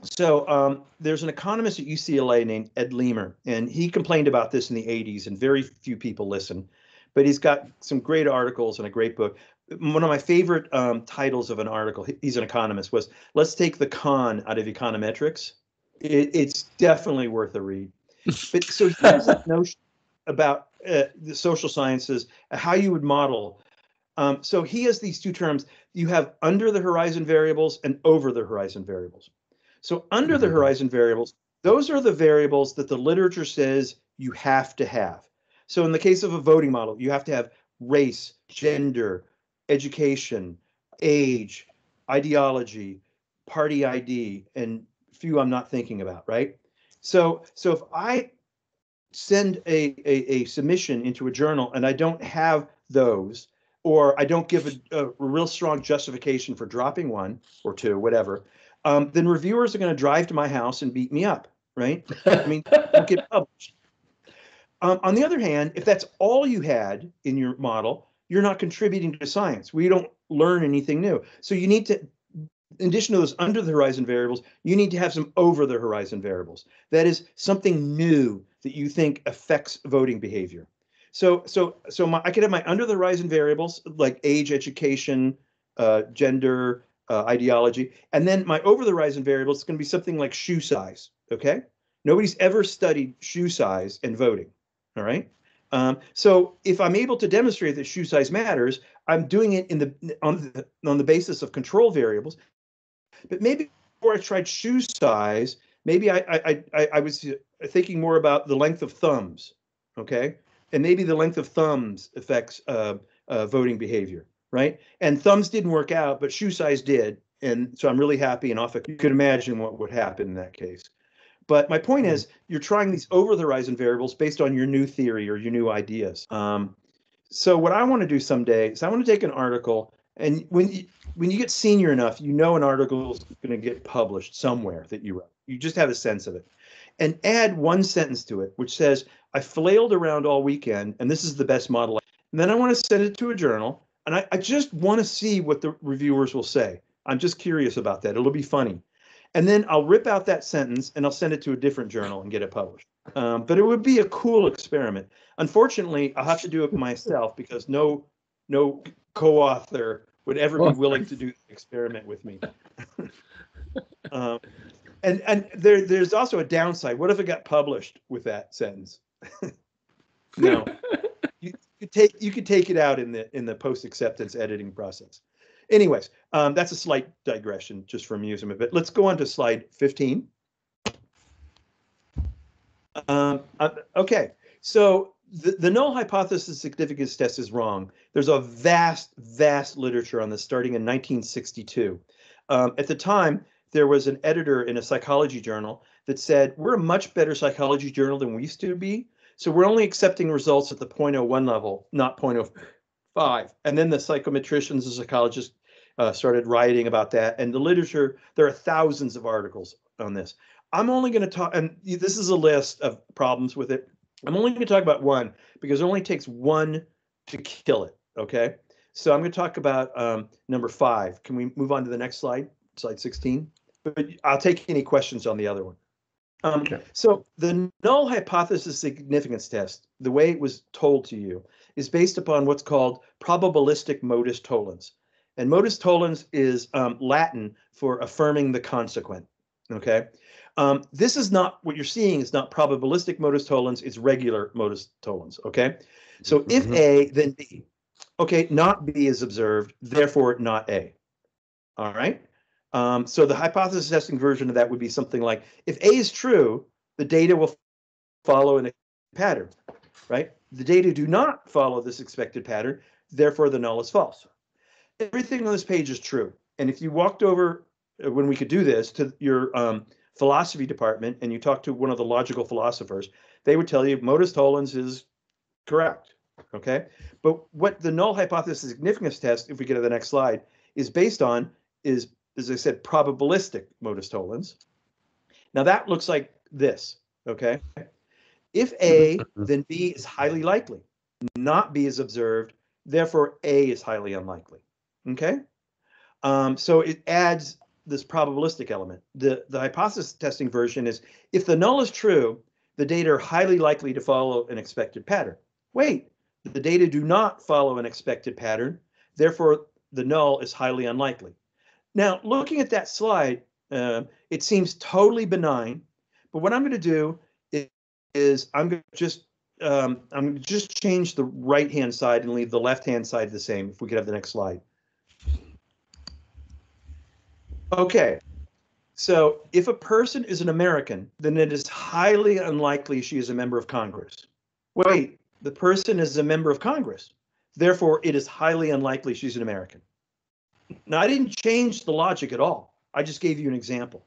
So um, there's an economist at UCLA named Ed Leamer, and he complained about this in the 80s, and very few people listen. But he's got some great articles and a great book. One of my favorite um, titles of an article, he's an economist, was "Let's Take the Con Out of Econometrics." It, it's definitely worth a read. (laughs) But so here's a notion about uh, the social sciences, how you would model. Um, so he has these two terms. You have under the horizon variables and over the horizon variables. So under the Mhm. horizon variables, those are the variables that the literature says you have to have. So in the case of a voting model, you have to have race, gender, education, age, ideology, party ID, and few I'm not thinking about, right? So so if I send a, a, a submission into a journal and I don't have those, or I don't give a, a real strong justification for dropping one or two, whatever, um, then reviewers are going to drive to my house and beat me up, right? I mean, don't get published. Um, on the other hand, if that's all you had in your model, you're not contributing to science. We don't learn anything new. So you need to, in addition to those under the horizon variables, you need to have some over the horizon variables. That is something new that you think affects voting behavior. So, so, so my, I could have my under the horizon variables like age, education, uh, gender, uh, ideology, and then my over the horizon variables is going to be something like shoe size. Okay, nobody's ever studied shoe size and voting. All right. Um, so if I'm able to demonstrate that shoe size matters, I'm doing it in the on the on the basis of control variables. But maybe before I tried shoe size, maybe I I I, I was thinking more about the length of thumbs. Okay, and maybe the length of thumbs affects uh, uh, voting behavior, right? And thumbs didn't work out, but shoe size did, and so I'm really happy. And off you could imagine what would happen in that case. But my point is, you're trying these over the horizon variables based on your new theory or your new ideas. Um, so what I want to do someday is I want to take an article, and when you, when you get senior enough, you know an article is going to get published somewhere that you wrote. You just have a sense of it, and add one sentence to it, which says, "I flailed around all weekend, and this is the best model." And then I want to send it to a journal, and I, I just want to see what the reviewers will say. I'm just curious about that. It'll be funny and then I'll rip out that sentence and I'll send it to a different journal and get it published. Um, but it would be a cool experiment. Unfortunately, I'll have to do it myself because no no co-author would ever be willing to do the experiment with me. (laughs) um, and and there there's also a downside. What if it got published with that sentence? (laughs) no, (laughs) you could take you could take it out in the in the post acceptance editing process. Anyways, um, that's a slight digression just for amusement, but let's go on to slide 15. Um, uh, okay, so the, the null hypothesis significance test is wrong. There's a vast, vast literature on this starting in 1962. Um, at the time, there was an editor in a psychology journal that said, we're a much better psychology journal than we used to be. So we're only accepting results at the 0.01 level, not 0.05 five. And then the psychometricians and psychologists uh, started writing about that. And the literature, there are thousands of articles on this. I'm only going to talk, and this is a list of problems with it. I'm only going to talk about one because it only takes one to kill it. Okay. So I'm going to talk about um, number five. Can we move on to the next slide, slide 16? But I'll take any questions on the other one. Um, okay. So the null hypothesis significance test, the way it was told to you, is based upon what's called probabilistic modus tollens. And modus tollens is um, Latin for affirming the consequent. Okay. Um, this is not what you're seeing is not probabilistic modus tollens, it's regular modus tollens. Okay. So mm-hmm. if A, then B. Okay, not B is observed, therefore not A. All right. Um, so the hypothesis testing version of that would be something like if A is true, the data will follow in a pattern, right? The data do not follow this expected pattern, therefore the null is false. Everything on this page is true. And if you walked over uh, when we could do this to your um, philosophy department and you talked to one of the logical philosophers, they would tell you modus tollens is correct. Okay. But what the null hypothesis significance test, if we get to the next slide, is based on is, as I said, probabilistic modus tollens. Now that looks like this. Okay. If A, (laughs) then B is highly likely. Not B is observed, therefore A is highly unlikely. Okay? Um, so it adds this probabilistic element. The, the hypothesis testing version is if the null is true, the data are highly likely to follow an expected pattern. Wait, the data do not follow an expected pattern, therefore the null is highly unlikely. Now, looking at that slide, uh, it seems totally benign, but what I'm going to do is I'm going to just um, I'm going to just change the right hand side and leave the left hand side the same. If we could have the next slide. Okay, so if a person is an American, then it is highly unlikely she is a member of Congress. Wait, the person is a member of Congress. Therefore, it is highly unlikely she's an American. Now, I didn't change the logic at all. I just gave you an example.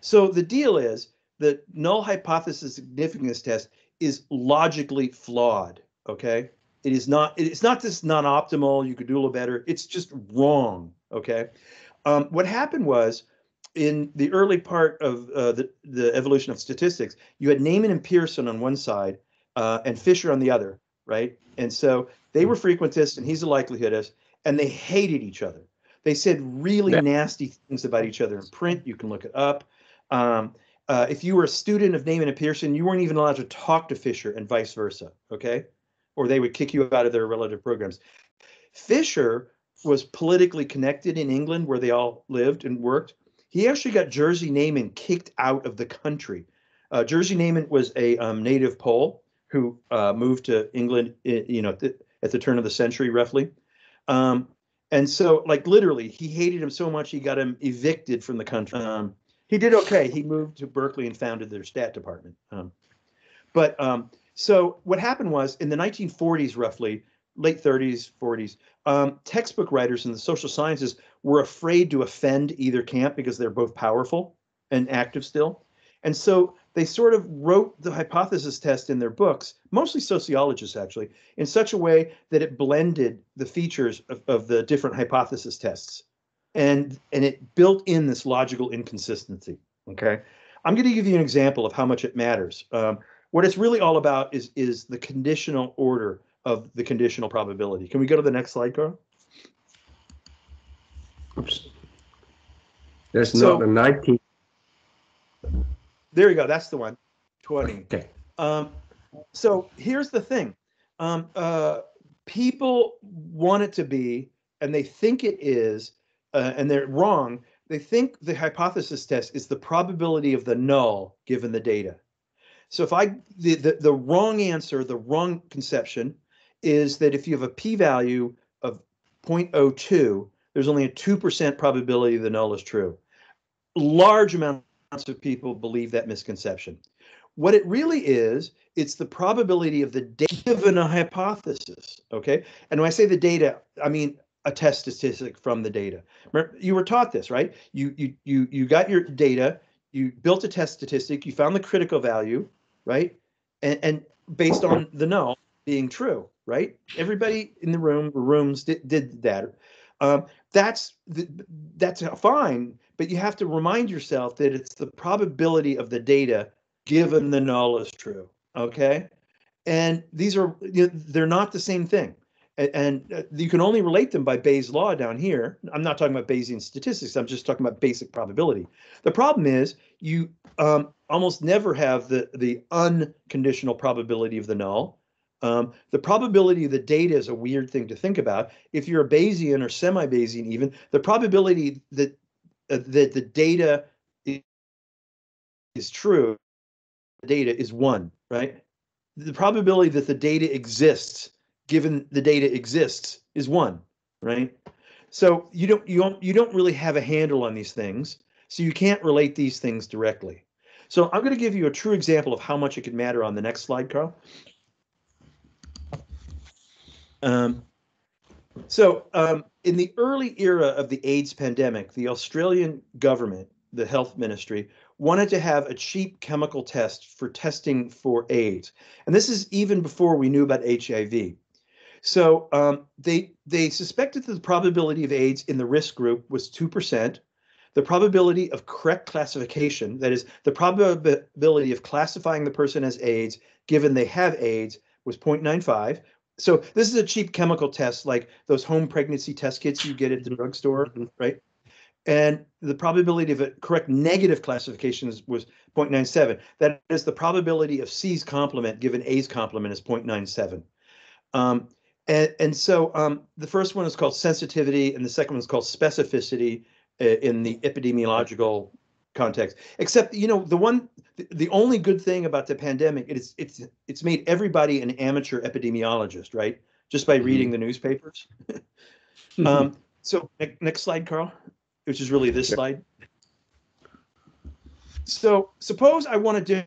So the deal is the null hypothesis significance test is logically flawed. Okay, it is not. It's not just non optimal. You could do a little better. It's just wrong. Okay, um, what happened was in the early part of uh, the the evolution of statistics, you had Neyman and Pearson on one side, uh, and Fisher on the other, right? And so they were frequentists and he's a likelihoodist, and they hated each other. They said really Yeah. nasty things about each other in print. You can look it up. Um, uh, if you were a student of Neyman and Pearson, you weren't even allowed to talk to Fisher and vice versa, okay? Or they would kick you out of their relative programs. Fisher was politically connected in England where they all lived and worked. He actually got Jerzy Neyman kicked out of the country. Uh, Jerzy Neyman was a um, native Pole who uh, moved to England, you know, at the, at the turn of the century, roughly. Um, and so, like literally, he hated him so much he got him evicted from the country. Um, he did okay. He moved to Berkeley and founded their stat department. Um, but um, so what happened was in the 1940s, roughly late 30s, 40s, um, textbook writers in the social sciences were afraid to offend either camp because they're both powerful and active still. And so they sort of wrote the hypothesis test in their books, mostly sociologists actually, in such a way that it blended the features of, of the different hypothesis tests. And, and it built in this logical inconsistency. Okay. I'm going to give you an example of how much it matters. Um, what it's really all about is, is the conditional order of the conditional probability. Can we go to the next slide, Karl? Oops. There's So- not a 19. There you go. That's the one. 20. Okay. Um, so here's the thing. Um, uh, people want it to be, and they think it is, uh, and they're wrong. They think the hypothesis test is the probability of the null given the data. So if I the, the the wrong answer, the wrong conception is that if you have a p-value of 0.02, there's only a 2% probability the null is true. Large amounts of people believe that misconception. What it really is, it's the probability of the data given a hypothesis. Okay. And when I say the data, I mean a test statistic from the data. You were taught this, right? You you you you got your data, you built a test statistic, you found the critical value, right? And and based on the null being true, right? Everybody in the room, rooms did, did that. Um, that's the, that's fine, but you have to remind yourself that it's the probability of the data given the null is true. Okay, and these are you know, they're not the same thing, and, uh, you can only relate them by Bayes' law down here. I'm not talking about Bayesian statistics. I'm just talking about basic probability. The problem is you um, almost never have the the unconditional probability of the null. Um, the probability of the data is a weird thing to think about. If you're a Bayesian or semi-Bayesian, even the probability that uh, that the data is true, the data is one, right? The probability that the data exists, given the data exists, is one, right? So you don't you don't you don't really have a handle on these things, so you can't relate these things directly. So I'm going to give you a true example of how much it could matter on the next slide, Karl. Um, so, um, in the early era of the AIDS pandemic, the Australian government, the health ministry, wanted to have a cheap chemical test for testing for AIDS. And this is even before we knew about HIV. So um, they they suspected that the probability of AIDS in the risk group was two percent. The probability of correct classification, that is, the probability of classifying the person as AIDS given they have AIDS, was 0.95. So this is a cheap chemical test, like those home pregnancy test kits you get at the drugstore, Mhm. right? And the probability of a correct negative classification is, was 0.97. That is the probability of C's complement given A's complement is 0.97. Um, and, and so um, the first one is called sensitivity, and the second one is called specificity uh, in the epidemiological context. Except, you know, the one, the, only good thing about the pandemic, it's it's it's made everybody an amateur epidemiologist, right? Just by reading the newspapers. um, so ne- next slide, Karl, which is really this Sure. slide. So suppose I want a di-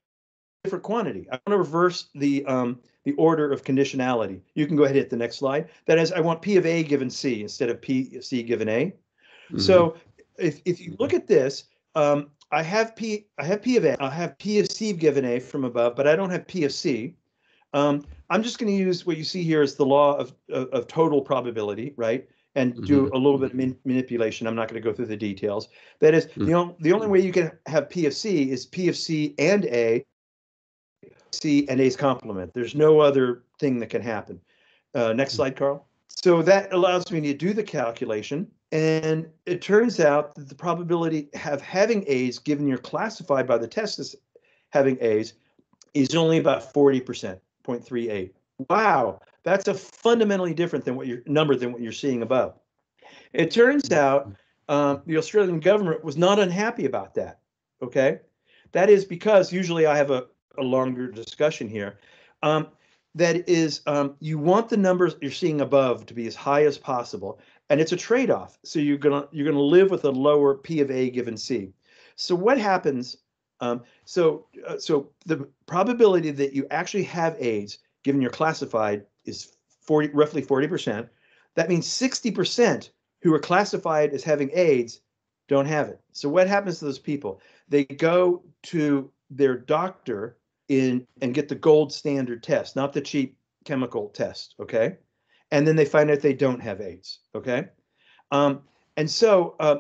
different quantity. I want to reverse the um, the order of conditionality. You can go ahead and hit the next slide. That is, I want P of A given C instead of P C given A. So if if you look at this, um, I have P I have P of A. I have P of C given A from above, but I don't have P of C. Um, I'm just going to use what you see here as the law of, of, of total probability, right? And do a little bit of man- manipulation. I'm not going to go through the details. That is, the, on, the only way you can have P of C is P of C and A C, and AIDS complement. There's no other thing that can happen. Uh, next slide, Karl. So that allows me to do the calculation. And it turns out that the probability of having AIDS, given you're classified by the test as having A's, is only about 40%, 0.38. Wow, that's a fundamentally different than what your number than what you're seeing above. It turns out um, the Australian government was not unhappy about that. Okay, that is because usually I have a, a longer discussion here. Um, that is, um, you want the numbers you're seeing above to be as high as possible, and it's a trade-off. So you're gonna you're gonna live with a lower p of a given c. So what happens? Um, so uh, so the probability that you actually have AIDS, given you're classified, is 40 roughly 40 percent. That means 60 percent who are classified as having AIDS don't have it. So what happens to those people? They go to their doctor in and get the gold standard test, not the cheap chemical test. Okay, and then they find out they don't have AIDS. Okay, um, and so uh,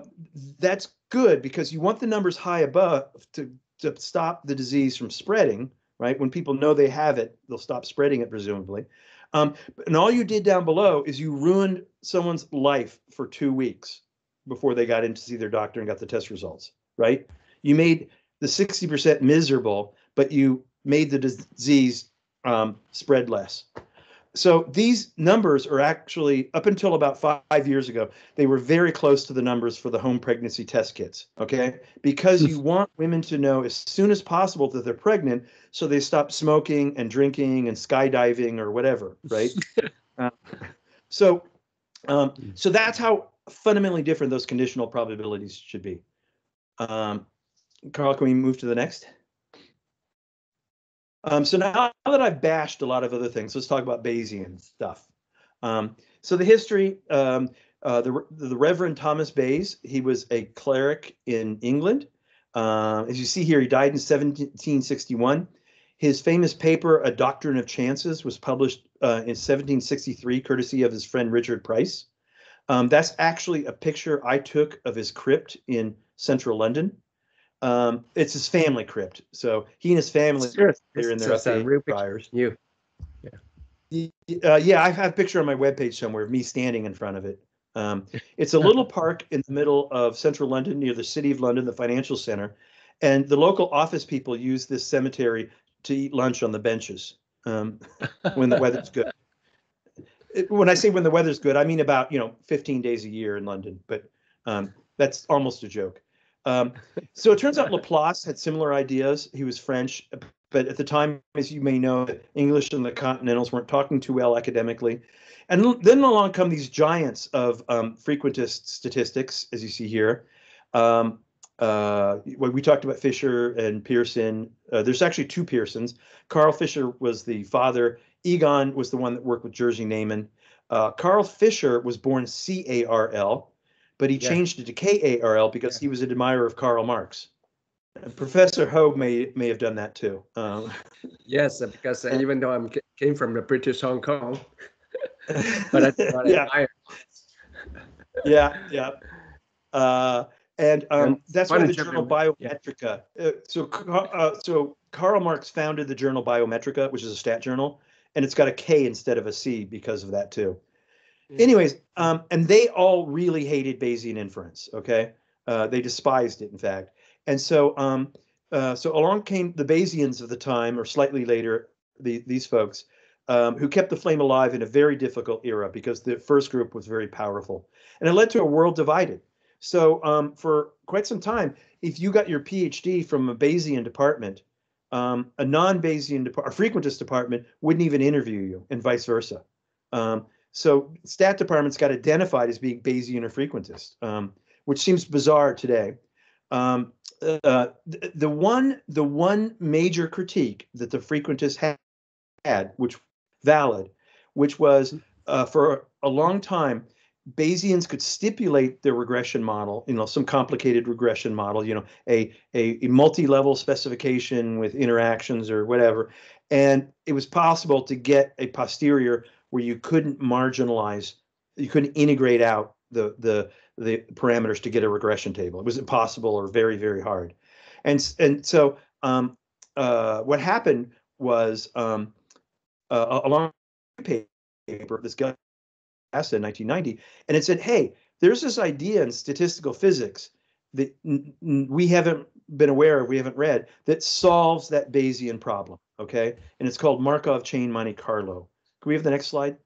that's good because you want the numbers high above to to stop the disease from spreading. Right when people know they have it, they'll stop spreading it presumably. Um, and all you did down below is you ruined someone's life for two weeks before they got in to see their doctor and got the test results. Right? You made the 60% miserable, but you made the disease um, spread less. So these numbers are actually up until about five years ago, they were very close to the numbers for the home pregnancy test kits. Okay, because you want women to know as soon as possible that they're pregnant, so they stop smoking and drinking and skydiving or whatever, right? (laughs) uh, so, um, so that's how fundamentally different those conditional probabilities should be. Um, Karl, can we move to the next? Um, so now, that I've bashed a lot of other things, let's talk about Bayesian stuff. Um, so the history, um, uh, the, the Reverend Thomas Bayes, he was a cleric in England. Uh, as you see here, he died in 1761. His famous paper, A Doctrine of Chances, was published uh, in 1763, courtesy of his friend Richard Price. Um, that's actually a picture I took of his crypt in central London. Um, it's his family crypt. So he and his family Sure. they're in there just a the real fires. You. Uh, yeah, I have a picture on my webpage somewhere of me standing in front of it. Um, it's a little (laughs) park in the middle of central London near the City of London, the financial center. And the local office people use this cemetery to eat lunch on the benches um, (laughs) when the weather's good. It- when I say when the weather's good, I mean about, you know, 15 days a year in London, but um, that's almost a joke. Um, so it turns out Laplace had similar ideas. He was French, but at the time, as you may know, English and the Continentals weren't talking too well academically. And then along come these giants of um, frequentist statistics, as you see here. Um, uh, when we talked about Fisher and Pearson, uh, there's actually two Pearsons. Carl Fisher was the father. Egon was the one that worked with Jerzy Neyman. Uh, Carl Fisher was born C A R L, but he Yeah. changed it to K A R L because he was an admirer of Karl Marx. And Professor Hogue may may have done that too. Um, (laughs) Yes, uh, because uh, even though I'm came from the British Hong Kong, (laughs) (laughs) but I, but I yeah, admire- yeah, yeah. Uh, and um, that's why the journal yeah. Biometrika. Uh, so, uh, so Karl Marx founded the journal Biometrika, which is a stat journal, and it's got a K instead of a C because of that too. Anyways, um, and they all really hated Bayesian inference. Okay, uh, they despised it, in fact. And so, um, uh, so along came the Bayesians of the time, or slightly later, the, these folks, um, who kept the flame alive in a very difficult era because the first group was very powerful, and it led to a world divided. So um, for quite some time, if you got your PhD from a Bayesian department, um, a non-Bayesian a frequentist department wouldn't even interview you, and vice versa. Um, so stat departments got identified as being Bayesian or frequentist, um, which seems bizarre today. Um, uh, the, the one the one major critique that the frequentists had, had which valid, which was uh, for a long time, Bayesians could stipulate their regression model, you know, some complicated regression model, you know, a, a, a multi-level specification with interactions or whatever. And it was possible to get a posterior where you couldn't marginalize, you couldn't integrate out the, the, the parameters to get a regression table. It was impossible or very, very hard. And, and so um, uh, what happened was um, uh, a long paper, this guy in 1990, and it said, hey, there's this idea in statistical physics that we haven't been aware of, we haven't read, that solves that Bayesian problem, okay? And it's called Markov chain Monte Carlo. Can we have the next slide?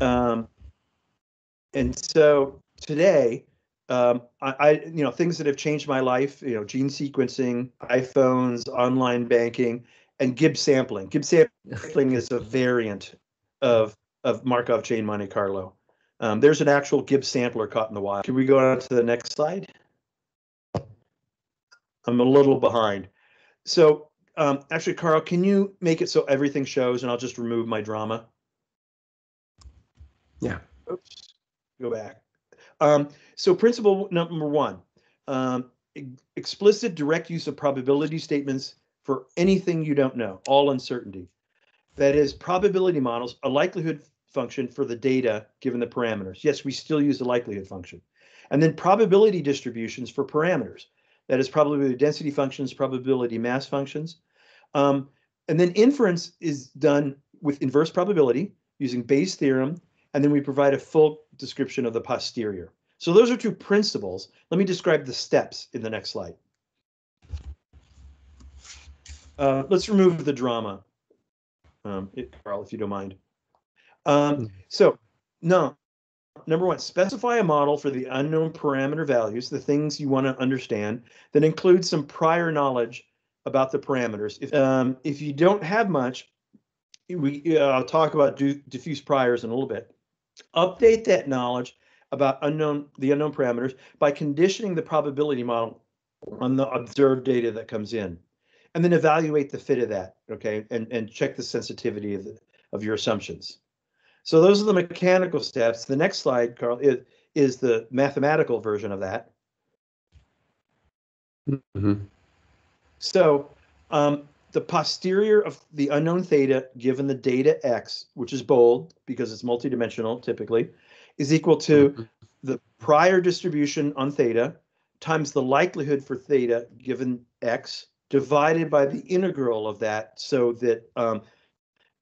Um, and so today, um, I, I, you know, things that have changed my life, you know, gene sequencing, iPhones, online banking, and Gibbs sampling. Gibbs (laughs) sampling is a variant of of Markov chain Monte Carlo. Um, there's an actual Gibbs sampler caught in the wild. Can we go on to the next slide? I'm a little behind. So um, actually, Karl, can you make it so everything shows and I'll just remove my drama? Yeah. Oops. Go back. Um, so principle number one, um, explicit direct use of probability statements for anything you don't know, all uncertainty. That is probability models, a likelihood function for the data given the parameters. Yes, we still use the likelihood function. And then probability distributions for parameters. That is probability density functions, probability mass functions. Um, and then inference is done with inverse probability using Bayes' theorem, and then we provide a full description of the posterior. So those are two principles. Let me describe the steps in the next slide. Uh, let's remove the drama, um, it, Karl, if you don't mind. Um, hmm. so, no, number one, specify a model for the unknown parameter values, the things you want to understand, that includes some prior knowledge about the parameters. If, um, if you don't have much, we uh, I'll talk about diffuse priors in a little bit. Update that knowledge about unknown the unknown parameters by conditioning the probability model on the observed data that comes in and then evaluate the fit of that okay and and check the sensitivity of the, of your assumptions so those are the mechanical steps the next slide Karl is is the mathematical version of that mm-hmm. So um, the posterior of the unknown theta given the data x which is bold because it's multidimensional typically is equal to mm-hmm. the prior distribution on theta times the likelihood for theta given x divided by the integral of that so that um,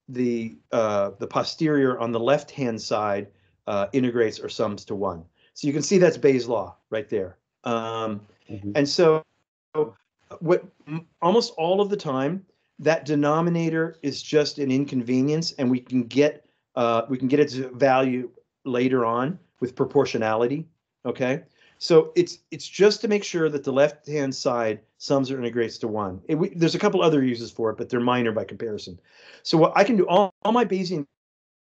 the uh, the posterior on the left hand side uh, integrates or sums to one. So you can see that's Bayes' law right there. Um, mm-hmm. And so what almost all of the time that denominator is just an inconvenience and we can get uh, we can get its value later on with proportionality. Okay, so it's it's just to make sure that the left hand side sums or integrates to one. It, we, there's a couple other uses for it, but they're minor by comparison. So what I can do all, all my Bayesian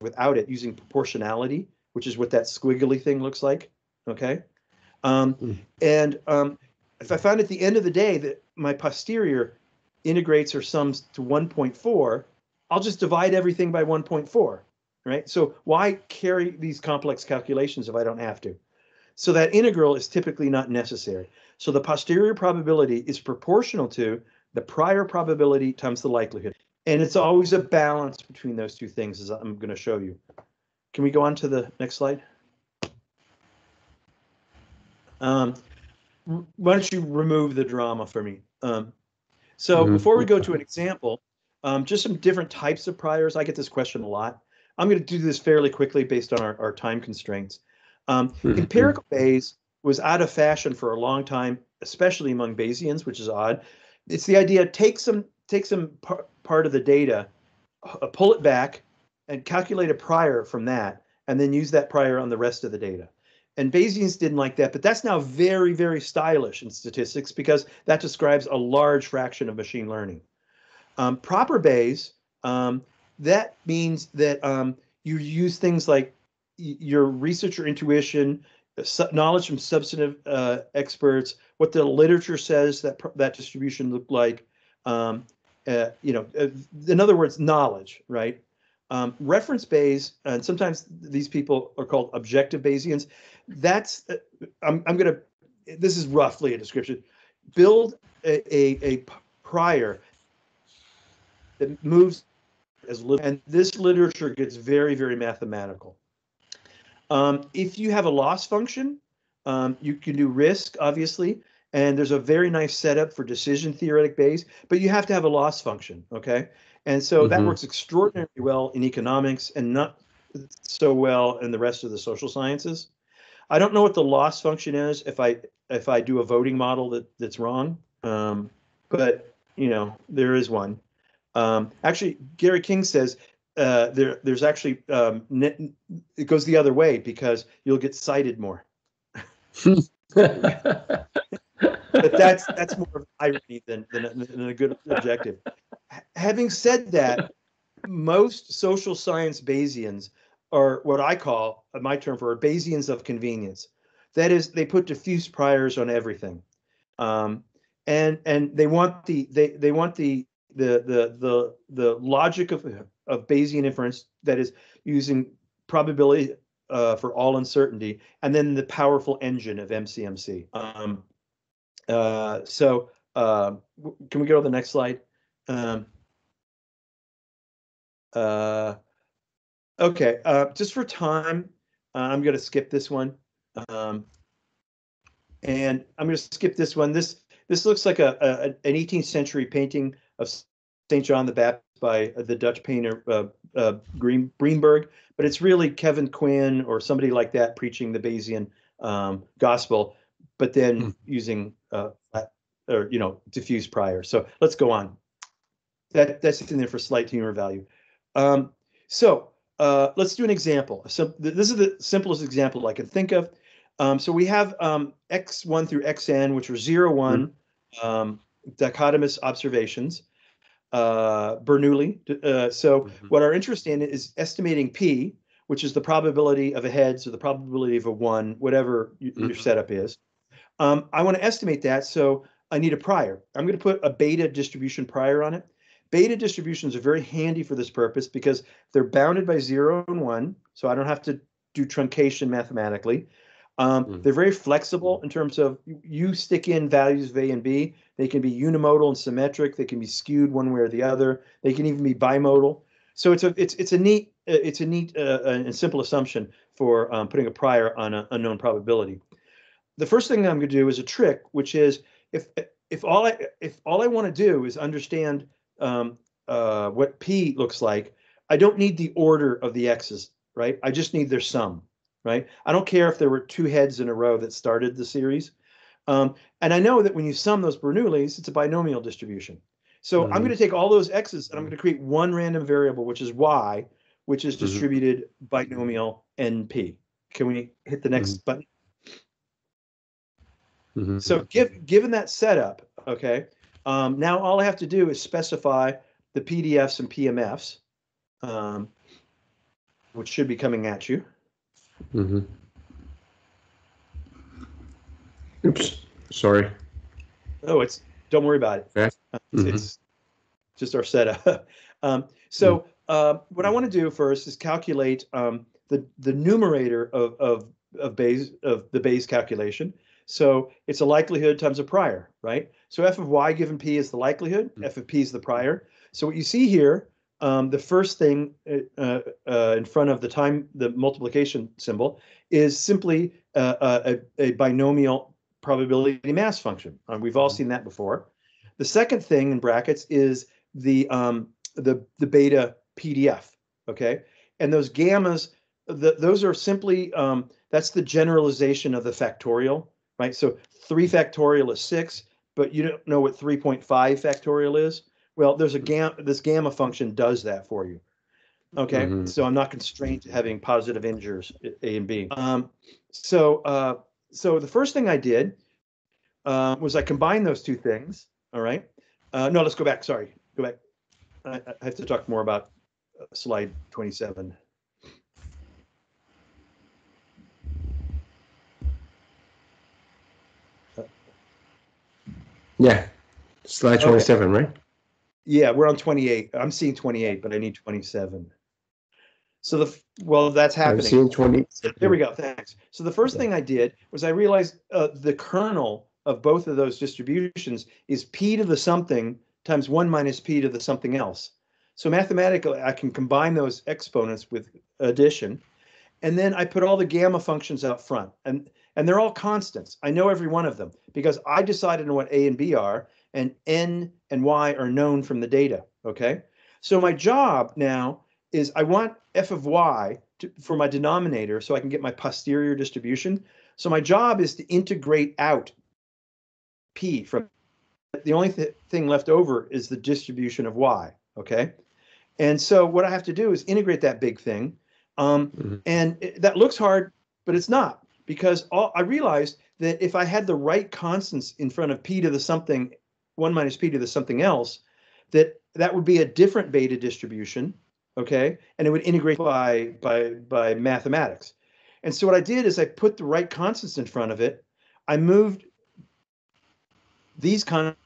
without it using proportionality, which is what that squiggly thing looks like. Okay, um, mm. and um, I found at the end of the day that my posterior integrates or sums to 1.4, I'll just divide everything by 1.4 right? So why carry these complex calculations if I don't have to? So that integral is typically not necessary. So the posterior probability is proportional to the prior probability times the likelihood. And it's always a balance between those two things as I'm going to show you. Can we go on to the next slide? Um, why don't you remove the drama for me? Um, so mm -hmm. before we go to an example, um, just some different types of priors. I get this question a lot. I'm going to do this fairly quickly based on our, our time constraints. Um, mm-hmm. Empirical Bayes was out of fashion for a long time, especially among Bayesians, which is odd. It's the idea take some take some par- part of the data, uh, pull it back, and calculate a prior from that, and then use that prior on the rest of the data. And Bayesians didn't like that, but that's now very, very stylish in statistics because that describes a large fraction of machine learning. Um, proper Bayes um, that means that um, you use things like your research or intuition, knowledge from substantive uh, experts, what the literature says that that distribution looked like. Um, uh, you know, uh, in other words, knowledge, right? Um, reference Bayes, and sometimes these people are called objective Bayesians. That's uh, I'm I'm gonna. This is roughly a description. Build a, a, a prior that moves as little, and this literature gets very, very mathematical. Um, if you have a loss function, um, you can do risk, obviously, and there's a very nice setup for decision theoretic Bayes, but you have to have a loss function, okay? And so that Mhm. works extraordinarily well in economics and not so well in the rest of the social sciences. I don't know what the loss function is if I if I do a voting model that that's wrong. Um, but you know there is one. Um, actually, Gary King says uh, there there's actually um, net, it goes the other way because you'll get cited more. (laughs) (laughs) But that's that's more of irony than than, a- than a good objective. Having said that, most social science Bayesians are what I call uh, my term for Bayesians of convenience. That is, they put diffuse priors on everything, um, and and they want the they they want the the the the the logic of of Bayesian inference that is using probability uh, for all uncertainty, and then the powerful engine of MCMC. Um, uh, so uh, can we go to the next slide? Um, uh, okay, uh, just for time, uh, I'm going to skip this one. Um, and I'm going to skip this one. This this looks like a, a an 18th century painting of St. John the Baptist by the Dutch painter uh, uh, Green, Greenberg, but it's really Kevin Quinn or somebody like that preaching the Bayesian um, gospel, but then Hmm. using uh, or you know diffuse prior. So let's go on. That that's in there for slight humor value. Um, so uh, let's do an example. So th- this is the simplest example I can think of. Um, so we have um, x1 through xn, which are 0, 1 um, dichotomous observations. Uh, Bernoulli. Uh, so Mhm. what our interest in is estimating p, which is the probability of a heads or the probability of a one, whatever y- your Mhm. setup is. Um, I want to estimate that, so I need a prior. I'm going to put a beta distribution prior on it. Beta distributions are very handy for this purpose because they're bounded by zero and one, so I don't have to do truncation mathematically. Um, Mm. They're very flexible in terms of you- stick in values of A and B. They can be unimodal and symmetric. They can be skewed one way or the other. They can even be bimodal. So it's a it's it's a neat uh, it's a neat uh, and simple assumption for um, putting a prior on an unknown probability. The first thing I'm going to do is a trick, which is if if all I if all I want to do is understand um, uh, what p looks like, I don't need the order of the x's, right? I just need their sum, right? I don't care if there were two heads in a row that started the series. Um, and I know that when you sum those Bernoullis, it's a binomial distribution. So I'm Mhm. going to take all those x's and I'm going to create one random variable, which is y, which is Mhm. distributed binomial np. Can we hit the next button? Mhm. So give, given that setup, okay, um, now all I have to do is specify the PDFs and PMFs, um, which should be coming at you. Mhm. Oops, sorry. Oh, it's, don't worry about it. Okay. Uh, It's, Mhm. it's just our setup. (laughs) um, so uh, what I want to do first is calculate um, the, the numerator of, of, of Bayes, of the Bayes calculation. So it's a likelihood times a prior, right? So f of y given p is the likelihood, Mm. f of p is the prior. So what you see here, um, the first thing uh, uh, in front of the time, the multiplication symbol, is simply uh, a, a binomial probability mass function. Uh, we've all Mhm. seen that before. The second thing in brackets is the um, the the beta PDF. Okay, and those gammas, the, those are simply um, that's the generalization of the factorial, right? So three factorial is six, but you don't know what 3.5 factorial is. Well, there's a gamma. This gamma function does that for you. Okay, Mhm. so I'm not constrained to having positive integers a and b. Um, so uh, so the first thing I did uh, was I combined those two things. All right. Uh, no, let's go back. Sorry, go back. I, I have to talk more about uh, slide 27. Yeah, slide Okay. twenty-seven, right? Yeah, we're on 28. I'm seeing 28, but I need 27. So the well, that's happening. I'm seeing twenty. There we go. Thanks. So the first thing I did was I realized uh, the kernel of both of those distributions is p to the something times 1 minus p to the something else. So mathematically, I can combine those exponents with addition. And then I put all the gamma functions out front. And, and they're all constants. I know every one of them because I decided on what a and b are, and n and y are known from the data. Okay. So my job now is I want f of y to, for my denominator so I can get my posterior distribution. So my job is to integrate out p from the only th thing left over is the distribution of y, okay? And so what I have to do is integrate that big thing. Um, mm -hmm. And it, that looks hard, but it's not because all, I realized that if I had the right constants in front of p to the something, 1 minus p to the something else, that that would be a different beta distribution, okay? And it would integrate by, by, by mathematics. And so what I did is I put the right constants in front of it. I moved these constants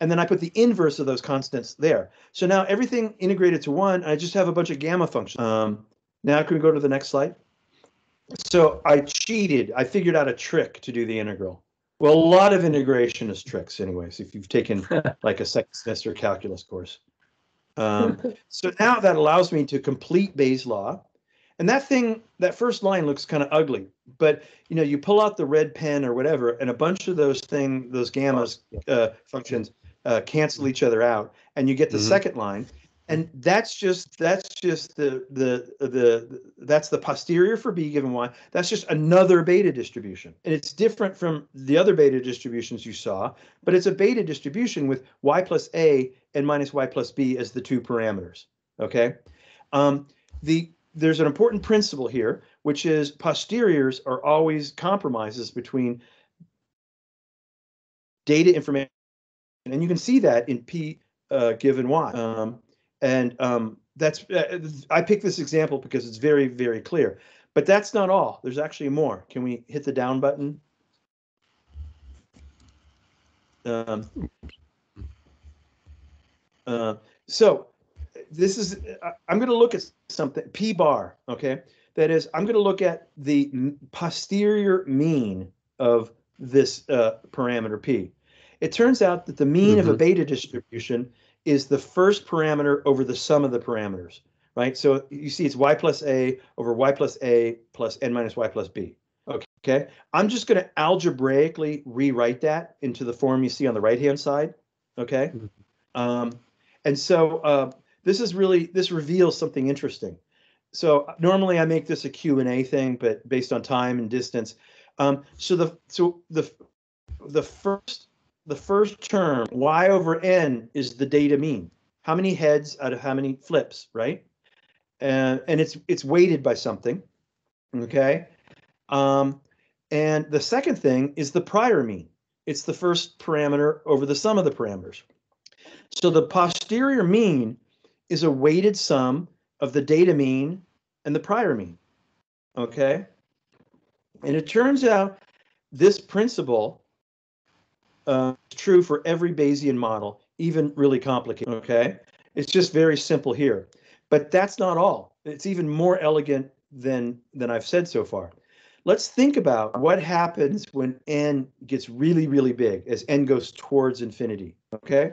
and then I put the inverse of those constants there. So now everything integrated to one, I just have a bunch of gamma functions. Um, now can we go to the next slide? So I cheated. I figured out a trick to do the integral. Well, a lot of integration is tricks anyways, if you've taken (laughs) like a second semester calculus course. Um, (laughs) so now that allows me to complete Bayes' law. And that thing, that first line looks kind of ugly, but you know, you pull out the red pen or whatever, and a bunch of those thing, those gammas uh, functions uh, cancel each other out, and you get the mm-hmm. second line, and that's just that's just the the the that's the posterior for b given y. That's just another beta distribution, and it's different from the other beta distributions you saw, but it's a beta distribution with y plus a and minus y plus b as the two parameters. Okay, um, the there's an important principle here, which is posteriors are always compromises between data information and you can see that in P uh, given Y. Um, and um, that's uh, I picked this example because it's very very clear. But that's not all. There's actually more. Can we hit the down button? Um, uh, so this is I'm going to look at something p bar. Okay, that is I'm going to look at the posterior mean of this uh, parameter p. It turns out that the mean mm-hmm. of a mm-hmm. beta distribution is the first parameter over the sum of the parameters, right? So you see it's y plus a over y plus a plus n minus y plus b. Okay, I'm just going to algebraically rewrite that into the form you see on the right-hand side. Okay, mm-hmm. um, and so uh, this is really this reveals something interesting. So normally I make this a Q and A thing, but based on time and distance. Um, so the so the the first the first term, y over n, is the data mean. How many heads out of how many flips, right? And and it's it's weighted by something, okay? Um, and the second thing is the prior mean. It's the first parameter over the sum of the parameters. So the posterior mean is a weighted sum of the data mean and the prior mean, okay? And it turns out this principle uh, true for every Bayesian model, even really complicated. Okay, it's just very simple here, but that's not all. It's even more elegant than than I've said so far. Let's think about what happens when n gets really, really big as n goes towards infinity. Okay,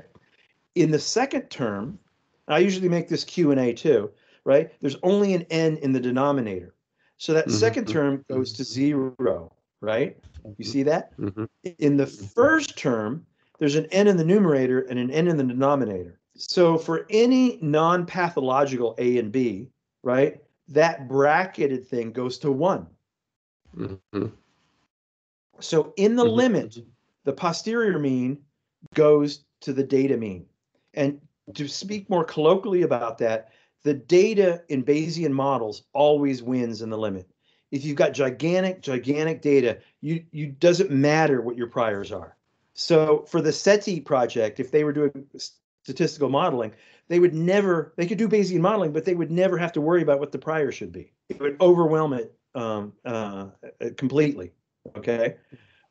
in the second term, I usually make this Q and A too, right? There's only an n in the denominator, so that mm-hmm. second term goes to zero, right? You see that? Mm-hmm. In the mm-hmm. first term, there's an n in the numerator and an n in the denominator. So for any non-pathological a and b, right, that bracketed thing goes to one. Mm-hmm. So in the mm-hmm. limit, the posterior mean goes to the data mean. And to speak more colloquially about that, the data in Bayesian models always wins in the limit if you've got gigantic, gigantic data, you you doesn't matter what your priors are. So for the SETI project, if they were doing statistical modeling, they would never they could do Bayesian modeling, but they would never have to worry about what the prior should be. It would overwhelm it um, uh, completely. Okay,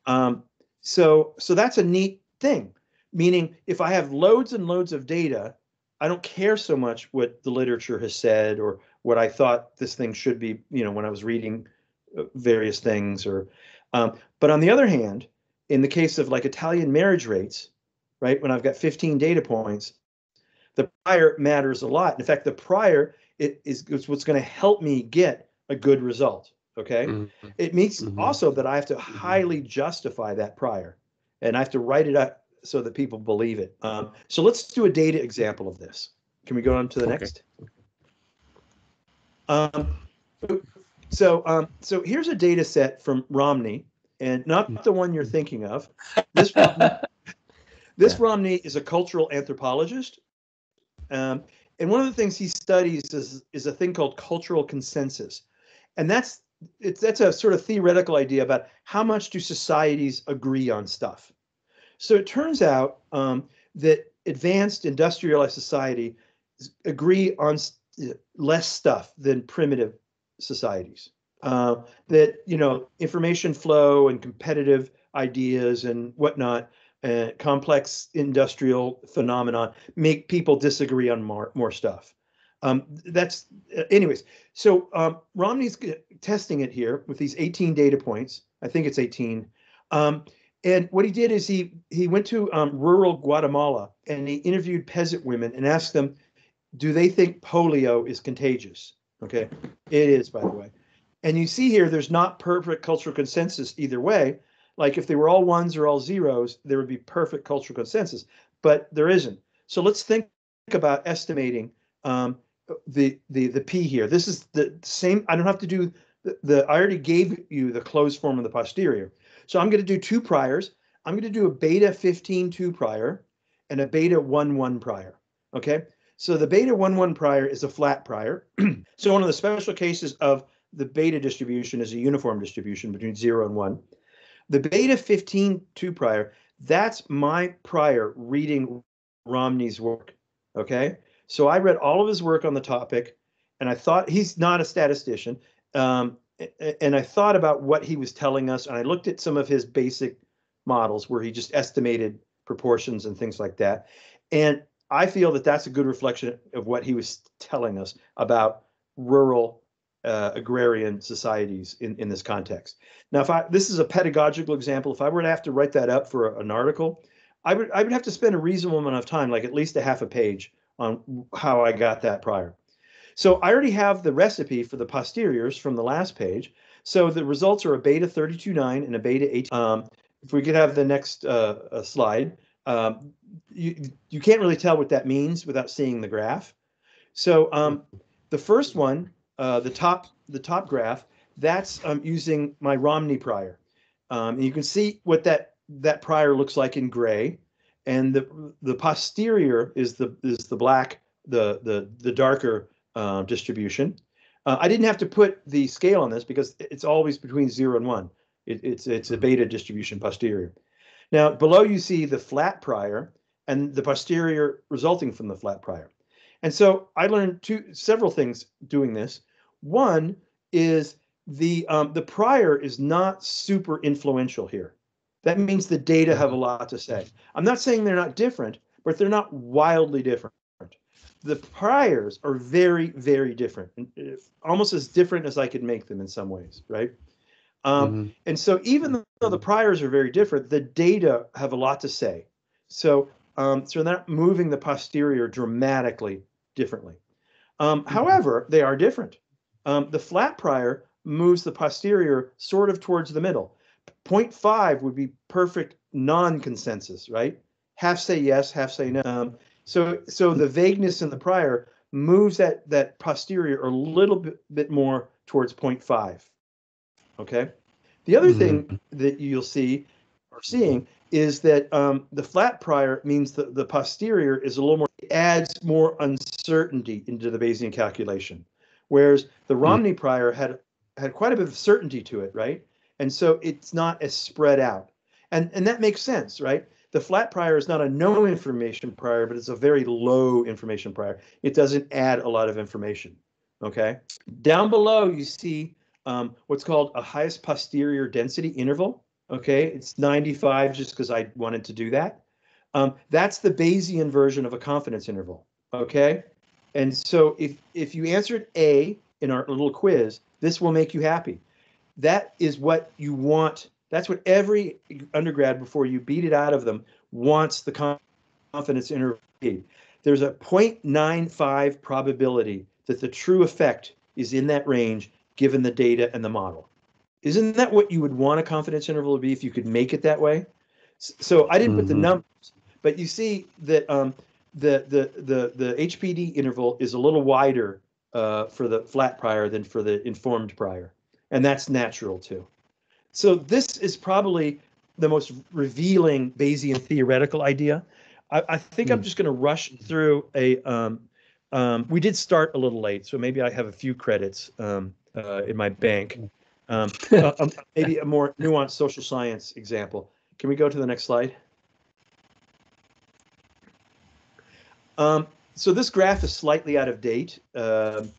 um, so so that's a neat thing. Meaning, if I have loads and loads of data, I don't care so much what the literature has said or what I thought this thing should be, you know, when I was reading uh, various things or um, but on the other hand, in the case of like Italian marriage rates, right, when I've got 15 data points, the prior matters a lot. In fact, the prior it is, is what's going to help me get a good result. Okay. Mm-hmm. It means mm-hmm. also that I have to mm-hmm. highly justify that prior and I have to write it up so that people believe it. Um, so let's do a data example of this. can we go on to the Okay. next? Um, so, um, so here's a data set from Romney, and not the one you're thinking of. This (laughs) Romney, this Romney is a cultural anthropologist, um, and one of the things he studies is is a thing called cultural consensus, and that's it's that's a sort of theoretical idea about how much do societies agree on stuff. So it turns out um, that advanced industrialized society agree on less stuff than primitive societies. Uh, that you know, information flow and competitive ideas and whatnot, uh, complex industrial phenomenon make people disagree on more more stuff. Um, that's uh, anyways. So um, Romney's testing it here with these 18 data points. I think it's 18. Um, and what he did is he he went to um, rural Guatemala and he interviewed peasant women and asked them, do they think polio is contagious? Okay, it is, by the way. And you see here, there's not perfect cultural consensus either way. Like if they were all ones or all zeros, there would be perfect cultural consensus, but there isn't. So let's think about estimating um, the the the p here. This is the same. I don't have to do the, the I already gave you the closed form of the posterior. So I'm going to do two priors. I'm going to do a beta 15 2 prior and a beta 1 1 prior. Okay. So the beta 1 1 prior is a flat prior. (clears throat) so one of the special cases of the beta distribution is a uniform distribution between 0 and 1. The beta 15 2 prior, that's my prior reading Romney's work. Okay. So I read all of his work on the topic and I thought he's not a statistician. Um, and I thought about what he was telling us, and I looked at some of his basic models where he just estimated proportions and things like that. And I feel that that's a good reflection of what he was telling us about rural uh, agrarian societies in, in this context. Now, if I this is a pedagogical example, if I were to have to write that up for an article, I would I would have to spend a reasonable amount of time, like at least a half a page, on how I got that prior. So I already have the recipe for the posteriors from the last page. So the results are a beta 32.9 and a beta 8. Um, if we could have the next uh, slide, um, you, you can't really tell what that means without seeing the graph. So um, the first one, uh, the top the top graph, that's um, using my Romney prior. Um, and you can see what that that prior looks like in gray, and the the posterior is the is the black the the the darker uh, distribution. Uh, I didn't have to put the scale on this because it's always between zero and one. It, it's it's a beta distribution posterior. Now below you see the flat prior and the posterior resulting from the flat prior. And so I learned two several things doing this. One is the um, the prior is not super influential here. That means the data have a lot to say. I'm not saying they're not different, but they're not wildly different. The priors are very, very different, uh, almost as different as I could make them in some ways, right? Um, Mhm. And so, even though the priors are very different, the data have a lot to say. So, um, so they're not moving the posterior dramatically differently. Um, however, they are different. Um, the flat prior moves the posterior sort of towards the middle. 0.5 would be perfect non-consensus, right? Half say yes, half say no. Um, so, so the vagueness in the prior moves that that posterior a little bit, bit more towards 0.5. Okay. The other thing that you'll see or seeing is that um, the flat prior means that the posterior is a little more adds more uncertainty into the Bayesian calculation, whereas the Romney prior had had quite a bit of certainty to it, right? And so it's not as spread out, and and that makes sense, right? The flat prior is not a no information prior, but it's a very low information prior. It doesn't add a lot of information. Okay. Down below, you see um, what's called a highest posterior density interval. Okay, it's 95 just because I wanted to do that. Um, that's the Bayesian version of a confidence interval. Okay, and so if if you answered A in our little quiz, this will make you happy. That is what you want. That's what every undergrad before you beat it out of them wants the confidence interval. There's a 0.95 probability that the true effect is in that range given the data and the model. Isn't that what you would want a confidence interval to be if you could make it that way? So I didn't put the Mhm. numbers, but you see that um, the the the the HPD interval is a little wider uh, for the flat prior than for the informed prior, and that's natural too. So this is probably the most revealing Bayesian theoretical idea. I, I think I'm Hmm. just going to rush through a. Um, um, we did start a little late, so maybe I have a few credits um, uh, in my bank. Um, (laughs) uh, um, maybe a more nuanced social science example. Can we go to the next slide? Um, so this graph is slightly out of date. Um,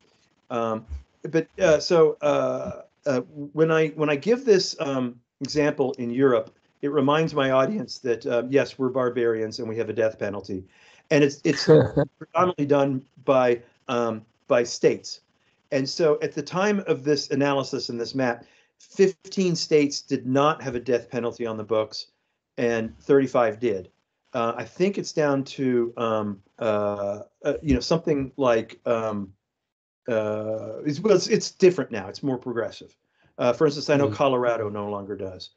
um, but uh, so uh, uh, when I when I give this um, example in Europe, it reminds my audience that um, yes, we're barbarians and we have a death penalty, and it's it's (laughs) predominantly done by um, by states. And so at the time of this analysis in this map, 15 states did not have a death penalty on the books, and 35 did. Uh, I think it's down to um, uh, uh, you know something like um, uh, it's, well, it's it's different now. It's more progressive. Uh, for instance, I know Mm. Colorado no longer does.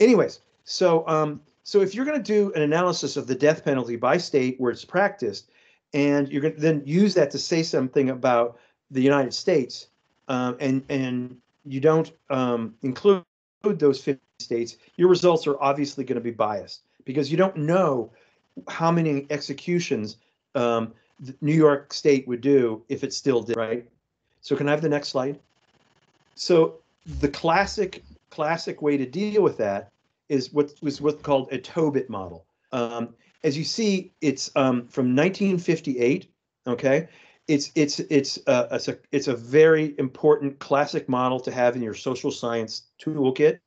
Anyways, so um, so if you're going to do an analysis of the death penalty by state where it's practiced, and you're going to then use that to say something about the United States, um, and and you don't um, include those 50 states, your results are obviously going to be biased because you don't know how many executions um, New York State would do if it still did, right? So can I have the next slide? So the classic classic way to deal with that is what was what's called a Tobit model. Um, as you see, it's um, from 1958. Okay, it's it's it's uh, it's a it's a very important classic model to have in your social science toolkit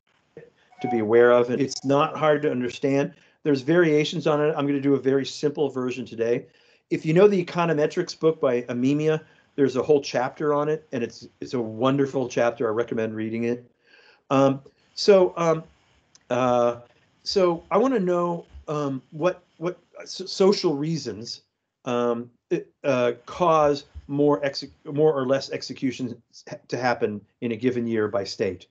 to be aware of. And it's not hard to understand. There's variations on it. I'm going to do a very simple version today. If you know the econometrics book by Amemiya, there's a whole chapter on it, and it's it's a wonderful chapter. I recommend reading it. Um, so um, uh, so I want to know um, what what so- social reasons um, uh, cause more more or less executions to happen in a given year by state.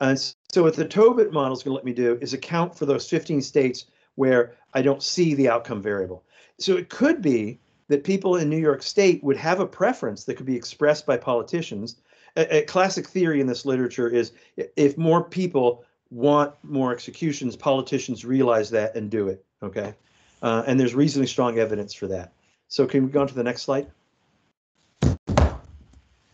And so what the Tobit model is going to let me do is account for those 15 states where I don't see the outcome variable. So it could be that people in New York State would have a preference that could be expressed by politicians. A, a classic theory in this literature is if more people want more executions, politicians realize that and do it. Okay. Uh, and there's reasonably strong evidence for that. So can we go on to the next slide?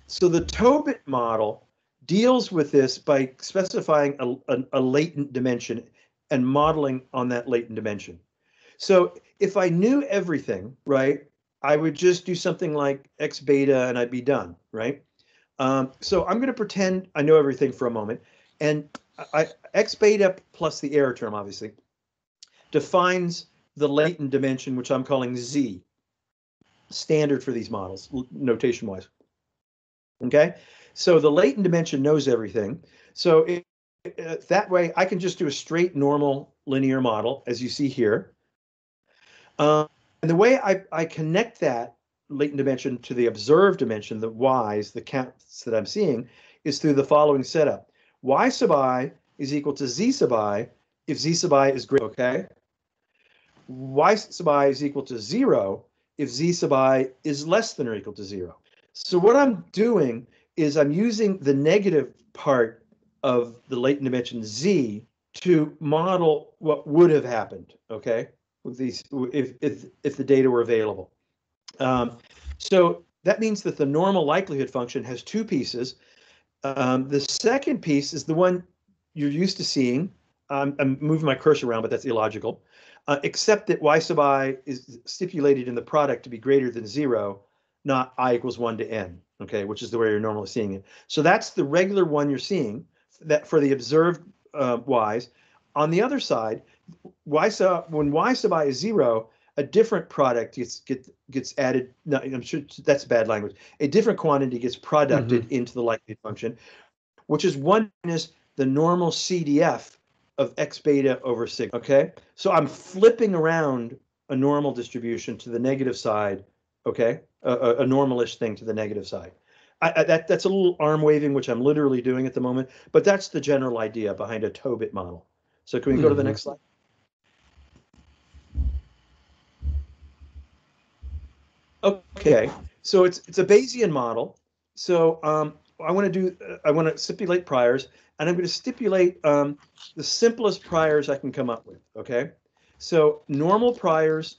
So the Tobit model deals with this by specifying a, a, a latent dimension and modeling on that latent dimension. So if I knew everything, right, I would just do something like x beta and I'd be done, right? Um, so I'm going to pretend I know everything for a moment, and I, x beta plus the error term, obviously, defines the latent dimension, which I'm calling z, standard for these models, notation-wise. Okay, so the latent dimension knows everything. So it, uh, that way, I can just do a straight normal linear model, as you see here. Um, and the way I, I connect that latent dimension to the observed dimension, the y's, the counts that I'm seeing, is through the following setup. y sub i is equal to z sub i if z sub i is greater, okay? y sub i is equal to zero if z sub i is less than or equal to zero. So what I'm doing is I'm using the negative part of the latent dimension z to model what would have happened, okay? With these, if if if the data were available. Um, so that means that the normal likelihood function has two pieces. Um, the second piece is the one you're used to seeing. Um, I'm moving my cursor around, but that's illogical. Uh, except that y sub i is stipulated in the product to be greater than zero, not i equals one to n, okay, which is the way you're normally seeing it. So that's the regular one you're seeing that for the observed uh, y's. On the other side, y sub when y sub i is zero, a different product gets get, gets added. No, I'm sure that's bad language. A different quantity gets producted into the likelihood function, which is one minus the normal CDF of x beta over sigma. Okay, so I'm flipping around a normal distribution to the negative side. Okay, a, a, a normalish thing to the negative side. I, I, that that's a little arm waving, which I'm literally doing at the moment, but that's the general idea behind a Tobit model. So can we go to the Mhm. next slide? Okay, so it's it's a Bayesian model. So um, I want to do I want to stipulate priors, and I'm going to stipulate um, the simplest priors I can come up with. Okay, so normal priors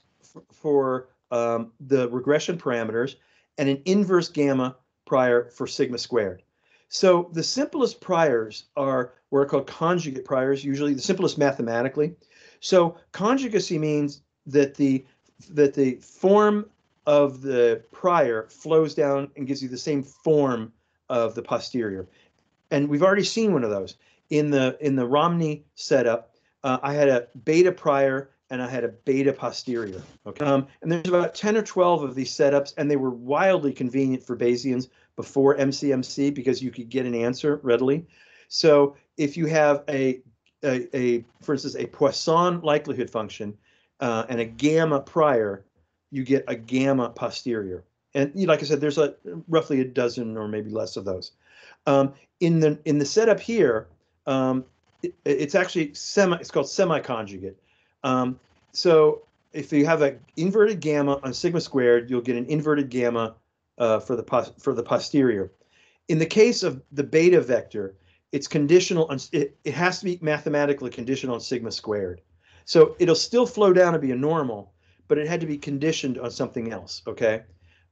for um, the regression parameters, and an inverse gamma prior for sigma squared. So the simplest priors are what are called conjugate priors, usually the simplest mathematically. So conjugacy means that the that the form of the prior flows down and gives you the same form of the posterior. And we've already seen one of those in the in the Romney setup. Uh, I had a beta prior and I had a beta posterior. Okay, um, and there's about 10 or 12 of these setups, and they were wildly convenient for Bayesians before MCMC because you could get an answer readily. So if you have a a, a for instance a Poisson likelihood function uh, and a gamma prior, you get a gamma posterior. And you know, like I said, there's a roughly a dozen or maybe less of those. Um, in the in the setup here, um, it, it's actually semi. It's called semi-conjugate. Um, so if you have an inverted gamma on sigma squared, you'll get an inverted gamma uh, for the for the posterior. In the case of the beta vector, it's conditional on it, it has to be mathematically conditional on sigma squared. So it'll still flow down to be a normal, but it had to be conditioned on something else. Okay.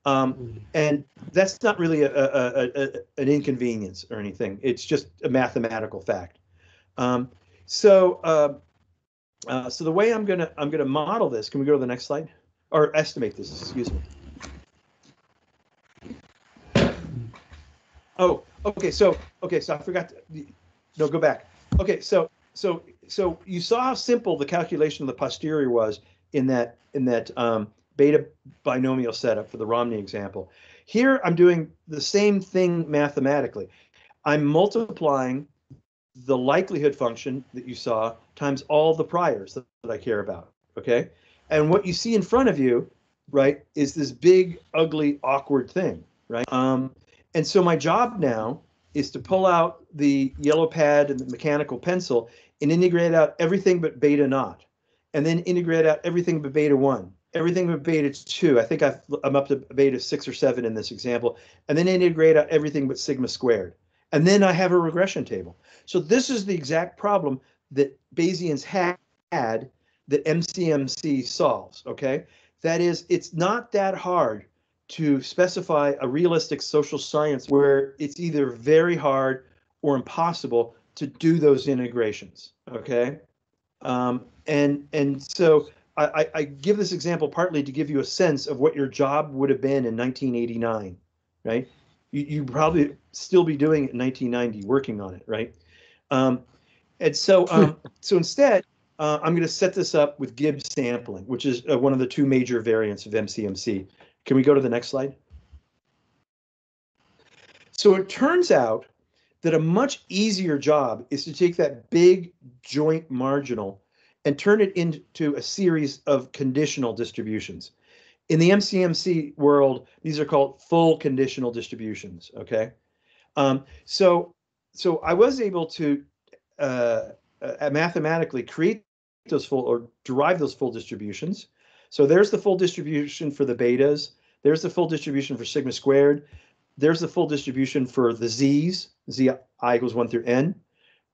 Um, mm-hmm. and that's not really a, a, a, an inconvenience or anything. It's just a mathematical fact. Um, so, uh, uh, so the way I'm gonna I'm gonna model this. Can we go to the next slide, or estimate this? Excuse me. Oh, okay. So, okay. So I forgot. To, no, go back. Okay. So, so, so you saw how simple the calculation of the posterior was in that in that um, beta binomial setup for the Romney example. Here, I'm doing the same thing mathematically. I'm multiplying the likelihood function that you saw times all the priors that, that I care about. Okay. And what you see in front of you, right, is this big, ugly, awkward thing, right? Um, and so my job now is to pull out the yellow pad and the mechanical pencil and integrate out everything but beta naught, and then integrate out everything but beta one, everything but beta two. I think i am up to beta six or seven in this example, and then integrate out everything but sigma squared. And then I have a regression table. So this is the exact problem that Bayesians had that MCMC solves, okay? That is, it's not that hard to specify a realistic social science where it's either very hard or impossible to do those integrations. Okay, um, and and so I, I give this example partly to give you a sense of what your job would have been in 1989, right? You you probably still be doing it in 1990, working on it, right? Um, and so (laughs) um, so instead, uh, I'm going to set this up with Gibbs sampling, which is uh, one of the two major variants of MCMC. Can we go to the next slide? So it turns out that a much easier job is to take that big joint marginal and turn it into a series of conditional distributions. In the MCMC world, these are called full conditional distributions. Okay, um, so so I was able to uh, uh, mathematically create those full or derive those full distributions so there's the full distribution for the betas. There's the full distribution for sigma squared. There's the full distribution for the z's, z i equals 1 through n,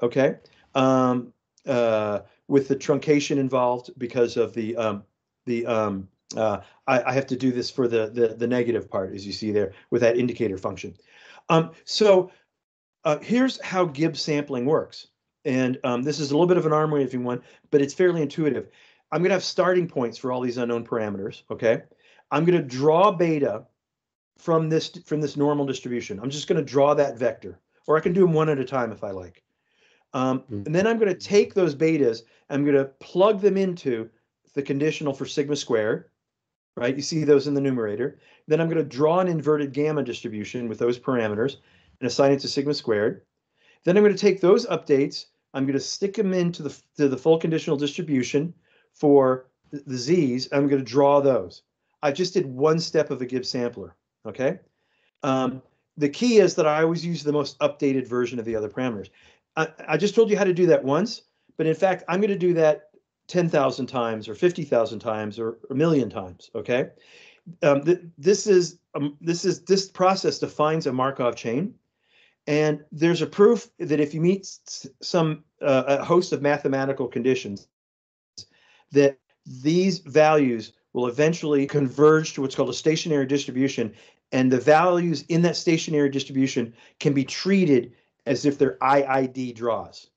okay? Um, uh, with the truncation involved because of the, um, the um, uh, I, I, have to do this for the, the, the negative part, as you see there, with that indicator function. Um, so uh, here's how Gibbs sampling works. And um, this is a little bit of an arm waving one, but it's fairly intuitive. I'm going to have starting points for all these unknown parameters. Okay. I'm going to draw beta from this from this normal distribution. I'm just going to draw that vector, or I can do them one at a time if I like. Um, mm. and then I'm going to take those betas. I'm going to plug them into the conditional for sigma squared, right? You see those in the numerator. Then I'm going to draw an inverted gamma distribution with those parameters and assign it to sigma squared. Then I'm going to take those updates. I'm going to stick them into the, to the full conditional distribution for the Z's, I'm going to draw those. I just did one step of a Gibbs sampler, okay? Um, the key is that I always use the most updated version of the other parameters. I, I just told you how to do that once, but in fact, I'm going to do that 10,000 times or 50,000 times or a million times, okay? um, th- this is um, this is this process defines a Markov chain, and there's a proof that if you meet some uh, a host of mathematical conditions, that these values will eventually converge to what's called a stationary distribution, and the values in that stationary distribution can be treated as if they're IID draws.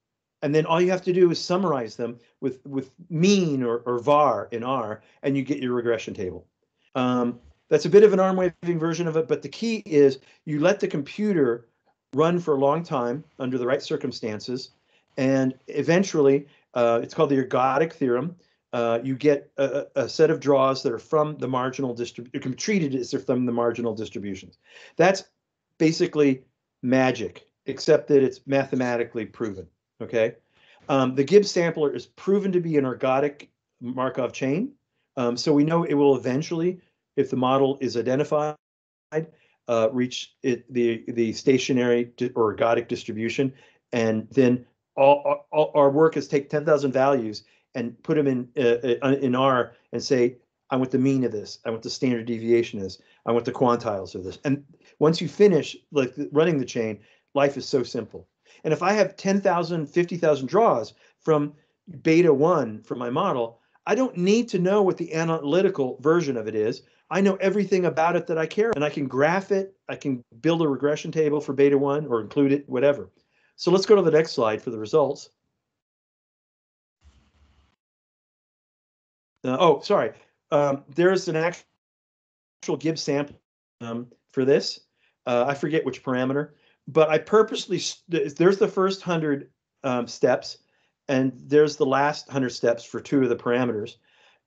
And then all you have to do is summarize them with, with mean or, or var in R, and you get your regression table. Um, that's a bit of an arm waving version of it, but the key is you let the computer run for a long time under the right circumstances, and eventually, uh, it's called the ergodic theorem. Uh, you get a, a, set of draws that are from the marginal distribution. Treated as they're from the marginal distributions. That's basically magic, except that it's mathematically proven. Okay, um, the Gibbs sampler is proven to be an ergodic Markov chain, um, so we know it will eventually, if the model is identified, uh, reach it, the the stationary or ergodic distribution, and then all, all our work is take 10,000 values and put them in uh, uh, in R and say, I want the mean of this, I want the standard deviation of this, I want the quantiles of this. And once you finish like running the chain, life is so simple. And if I have 10,000, 50,000 draws from beta 1 from my model, I don't need to know what the analytical version of it is. I know everything about it that I care and I can graph it. I can build a regression table for beta 1 or include it, whatever. So let's go to the next slide for the results. Uh, oh, sorry. Um, there's an actual Gibbs sample um, for this. Uh, I forget which parameter, but I purposely, there's the first 100 um, steps, and there's the last 100 steps for two of the parameters.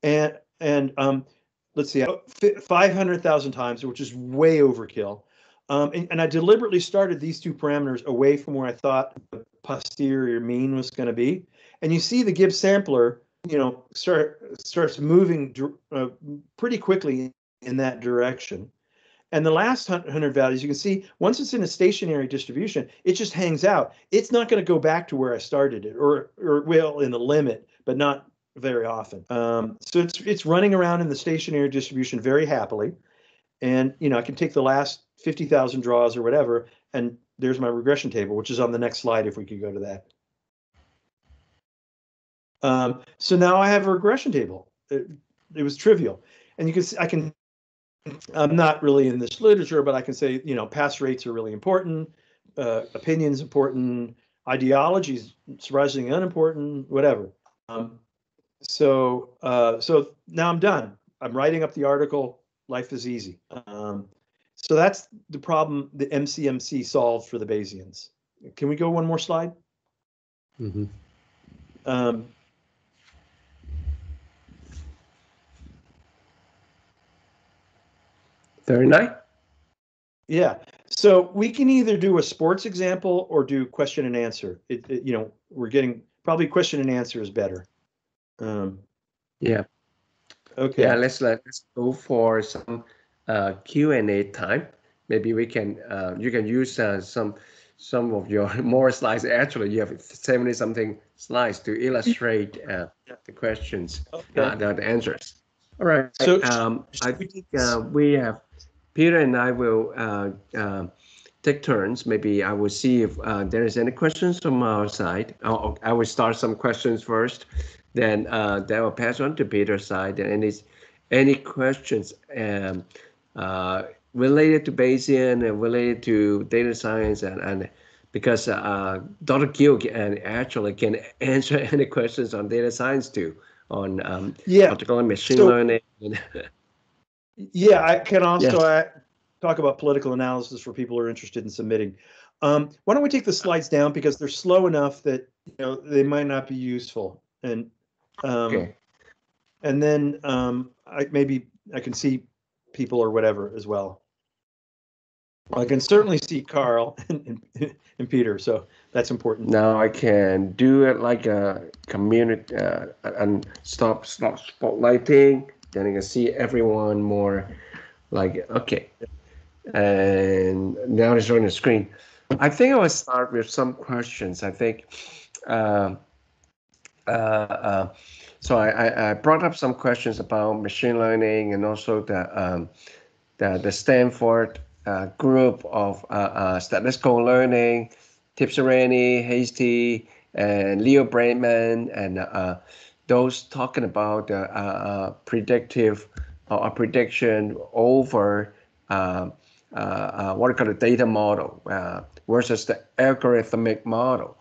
And, and um, let's see, 500,000 times, which is way overkill. Um, and, and, I deliberately started these two parameters away from where I thought the posterior mean was going to be. And you see the Gibbs sampler, you know, start starts moving uh, pretty quickly in that direction. And the last 100 values, you can see once it's in a stationary distribution, it just hangs out. It's not going to go back to where I started it, or or will in the limit, but not very often. Um, so it's it's running around in the stationary distribution very happily. And you know, I can take the last 50,000 draws or whatever, and there's my regression table, which is on the next slide if we could go to that. Um, so now I have a regression table. It, it was trivial. And you can see I can I'm not really in this literature, but I can say, you know, pass rates are really important, uh, opinions important, ideologies surprisingly unimportant, whatever. Um, so, uh, so now I'm done. I'm writing up the article. Life is easy. Um, so that's the problem the MCMC solved for the Bayesians. Can we go one more slide? Mm -hmm. Um, nice. Yeah. So we can either do a sports example or do question and answer. It, it, you know, we're getting probably question and answer is better. Um, yeah. Okay. Yeah. Let's let's go for some uh, Q and A time. Maybe we can uh, you can use uh, some some of your (laughs) more slides. Actually, you have seventy something slides to illustrate uh, the questions, okay. uh, the, the answers. All right. So um, I think uh, we have Peter and I will uh, uh, take turns. Maybe I will see if uh, there is any questions from our side. I'll, I will start some questions first, then uh, then I'll pass on to Peter's side. And any any questions um, uh, related to Bayesian and related to data science and and because uh, Dr. Gill can actually can answer (laughs) any questions on data science too, on um, yeah. particularly machine so, learning. (laughs) Yeah, I can also uh, talk about political analysis for people who are interested in submitting. Um, why don't we take the slides down because they're slow enough that you know they might not be useful, and um, okay. and then um, I maybe I can see people or whatever as well. I can certainly see Karl (laughs) and, and, and Peter, so that's important. Now I can do it like a community uh, and stop stop spotlighting then you can see everyone more like okay. And now it's on the screen. I think i will start with some questions. I think uh, uh, uh, so I, I, brought up some questions about machine learning and also the um, the, the Stanford uh, group of uh, uh, statistical learning, Tibshirani, Hastie, and Leo Breiman, and those talking about uh, uh, predictive or prediction over what we call a data model versus the algorithmic model.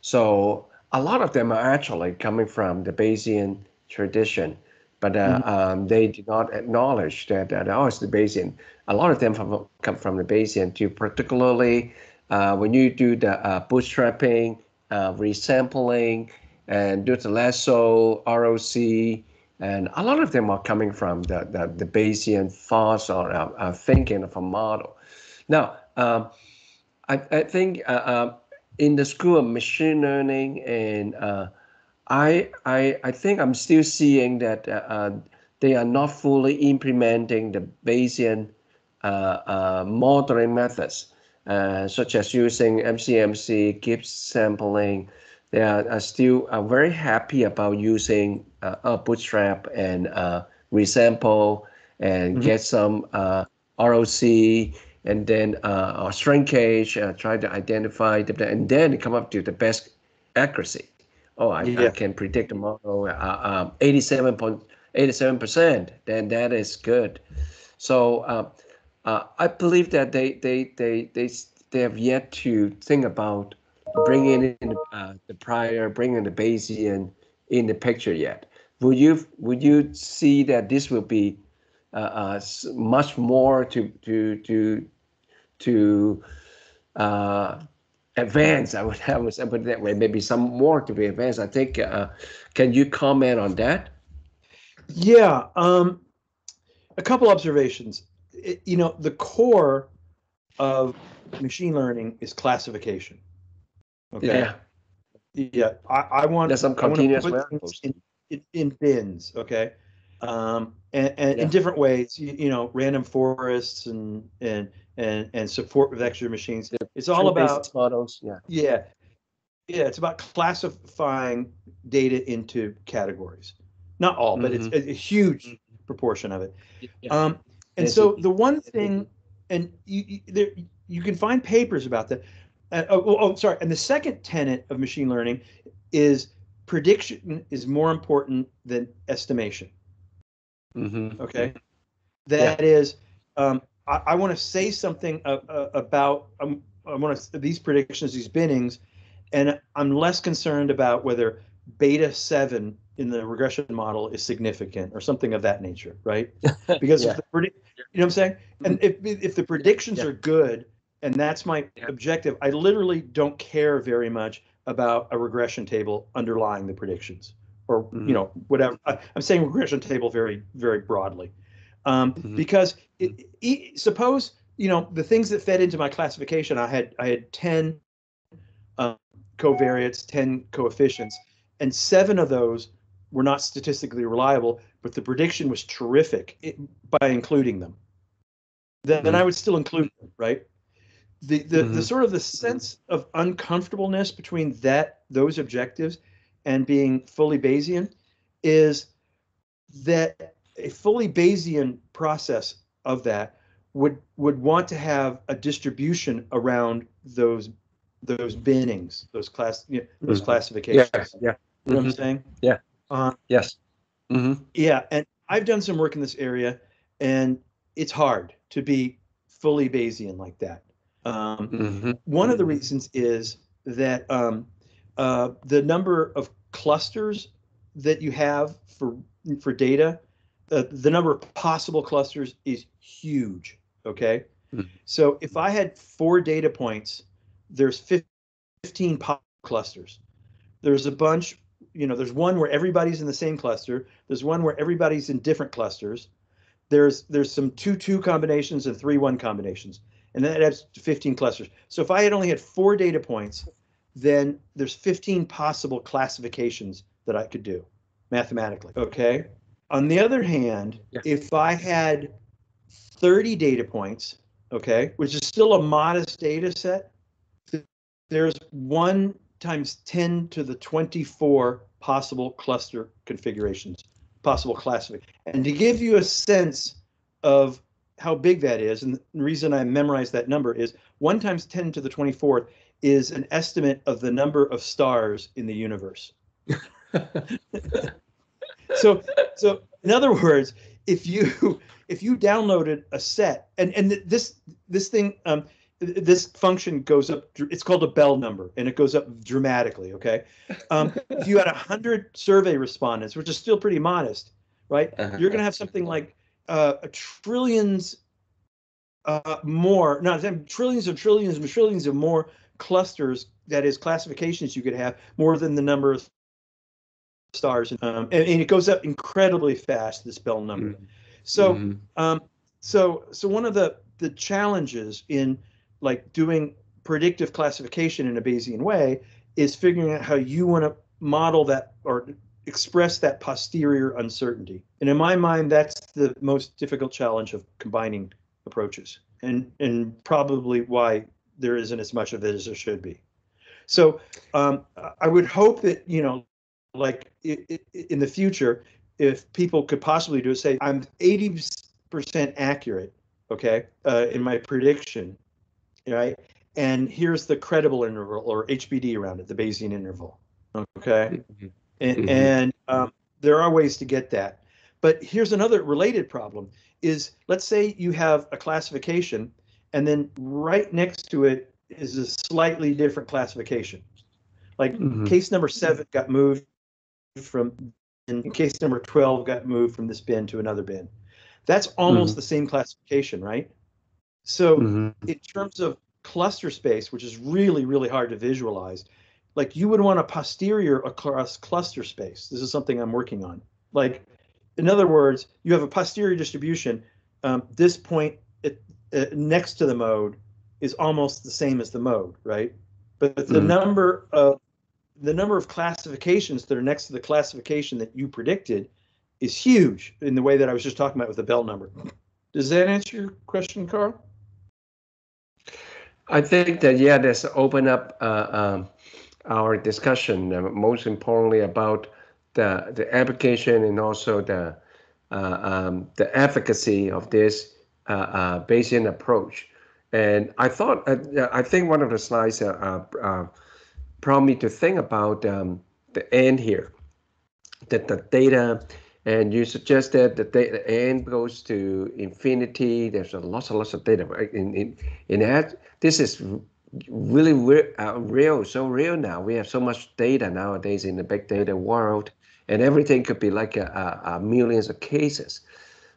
So a lot of them are actually coming from the Bayesian tradition, but uh, mm-hmm. um, they did not acknowledge that, that oh, it's the Bayesian. A lot of them from, come from the Bayesian too, particularly uh, when you do the uh, bootstrapping, uh, resampling, and the lasso, ROC, and a lot of them are coming from the, the, the Bayesian thoughts or uh, uh, thinking of a model. Now, um, I, I think in the school of machine learning and uh, I, I, I think I'm still seeing that uh, uh they are not fully implementing the Bayesian uh, uh, modeling methods, such as using MCMC, Gibbs sampling. They are, are still are very happy about using a bootstrap and resample and mm -hmm. get some ROC and then uh, or shrinkage, uh, try to identify the, and then come up to the best accuracy. Oh, I, yeah. I can predict the model uh, 87.87 um, percent. Then that is good. So uh, uh, I believe that they they they they they have yet to think about bringing in uh, the prior, bringing the Bayesian in the picture yet. Would you would you see that this will be uh, uh, much more to to to to uh, advance. I would (laughs) have to put it that way. Maybe some more to be advanced. I think. Uh, can you comment on that? Yeah. Um, a couple observations. It, you know, the core of machine learning is classification. Okay. Yeah. Yeah. I, I want. There's some continuous variables. In, in, in bins. Okay. Um, and, and yeah. in different ways, you, you know, random forests and and and and support vector machines. It's all about models. Yeah. Yeah. Yeah. It's about classifying data into categories. Not all, but mm-hmm. it's a, a, huge mm-hmm. proportion of it. Yeah. Um, and so the one thing, and you, you, there, you can find papers about that. Uh, oh, oh, oh, sorry. And the second tenet of machine learning is prediction is more important than estimation. Mm-hmm. Okay. that yeah. is um, I, I want to say something uh, uh, about um, I want to these predictions, these binnings, and I'm less concerned about whether beta seven in the regression model is significant or something of that nature, right? (laughs) Because yeah. the, you know what I'm saying? And if if the predictions yeah. are good, and that's my yeah. objective, I literally don't care very much about a regression table underlying the predictions or mm-hmm. you know whatever. I, am saying regression table very very broadly um, mm-hmm. because it, it, suppose you know the things that fed into my classification. I had I had ten uh, covariates, ten coefficients, and seven of those were not statistically reliable, but the prediction was terrific by including them. Then, mm-hmm. then I would still include them, right? The the, mm-hmm. the sort of the sense of uncomfortableness between that those objectives and being fully Bayesian is that a fully Bayesian process of that would would want to have a distribution around those those binnings, those class, you know, those mm-hmm. classifications. Yeah, yeah. You know mm-hmm. what I'm mm-hmm. saying? Yeah. Uh, yes. Mm-hmm. Yeah, and I've done some work in this area, and it's hard to be fully Bayesian like that. Um, mm-hmm. One of the reasons is that um, uh, the number of clusters that you have for for data uh, the number of possible clusters is huge. Okay. Mm-hmm. So if I had four data points, there's 15 clusters. There's a bunch, you know, there's one where everybody's in the same cluster. There's one where everybody's in different clusters. There's there's some two two combinations and three one combinations, and that adds 15 clusters. So if I had only had four data points, then there's 15 possible classifications that I could do mathematically. Okay. On the other hand, yeah. if I had 30 data points, okay, which is still a modest data set, there's one times 10 to the 24 possible cluster configurations, possible classification. And to give you a sense of how big that is, and the reason I memorized that number is 1 times 10 to the 24th is an estimate of the number of stars in the universe. (laughs) so, so in other words, if you if you downloaded a set and and this this thing um, this function goes up it's called a bell number and it goes up dramatically okay um, if you had 100 survey respondents which is still pretty modest right uh-huh. you're going to have something like uh, trillions uh, more not trillions and trillions and trillions of more clusters that is classifications you could have more than the number of stars um, and, and, it goes up incredibly fast this bell number mm-hmm. so mm-hmm. um, so so one of the the challenges in like doing predictive classification in a Bayesian way is figuring out how you want to model that or express that posterior uncertainty. And in my mind, that's the most difficult challenge of combining approaches and, and probably why there isn't as much of it as there should be. So um, I would hope that, you know, like it, it, in the future, if people could possibly do it, say, I'm 80% accurate, okay, uh, in my prediction, right? And here's the credible interval or HPD around it, the Bayesian interval. Okay. Mm-hmm. And, mm-hmm. and um, there are ways to get that. But here's another related problem is let's say you have a classification and then right next to it is a slightly different classification. Like mm-hmm. case number seven got moved from and case number 12 got moved from this bin to another bin. That's almost mm-hmm. the same classification, right? So mm-hmm. in terms of cluster space, which is really, really hard to visualize, like you would want a posterior across cluster space. This is something I'm working on. Like, in other words, you have a posterior distribution. Um, this point it, uh, next to the mode is almost the same as the mode, right? But the mm-hmm. number of the number of classifications that are next to the classification that you predicted is huge in the way that I was just talking about with the bell number. Does that answer your question, Karl? I think that yeah, this open up uh, um, our discussion. Uh, most importantly about the the application and also the uh, um, the efficacy of this uh, uh, Bayesian approach. And I thought uh, I think one of the slides prompted me to think about um, the end here, that the data and you suggested that the n goes to infinity. There's a lots and lots of data. In in in that, this is really re uh, real, so real now. We have so much data nowadays in the big data world, and everything could be like a, a, a millions of cases.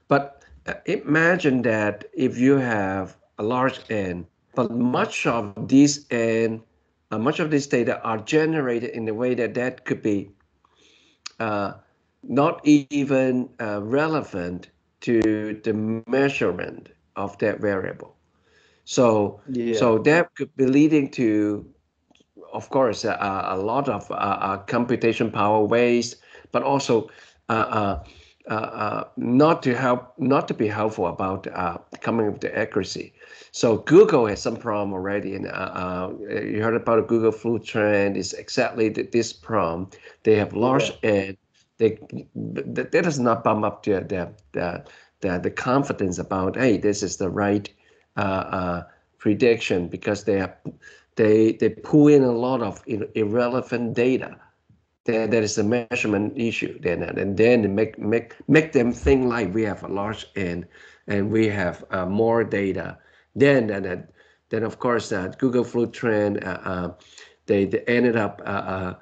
But uh, imagine that if you have a large n, but much of these n, uh, much of this data are generated in the way that that could be. Uh, not even uh, relevant to the measurement of that variable. So, yeah. so that could be leading to, of course, a, a lot of uh, uh, computation power waste, but also uh, uh, uh, not to help, not to be helpful about coming with the accuracy. So Google has some problem already, and you heard about the Google Flu trend. Is exactly this problem. They have large yeah. and they that, does not bump up the the, the the the confidence about hey this is the right uh, uh, prediction because they have they they pull in a lot of irrelevant data. That, that is a measurement issue then and then make make make them think like we have a large n and we have uh, more data. Then and then of course uh, Google Flu trend uh, uh, they, they ended up uh,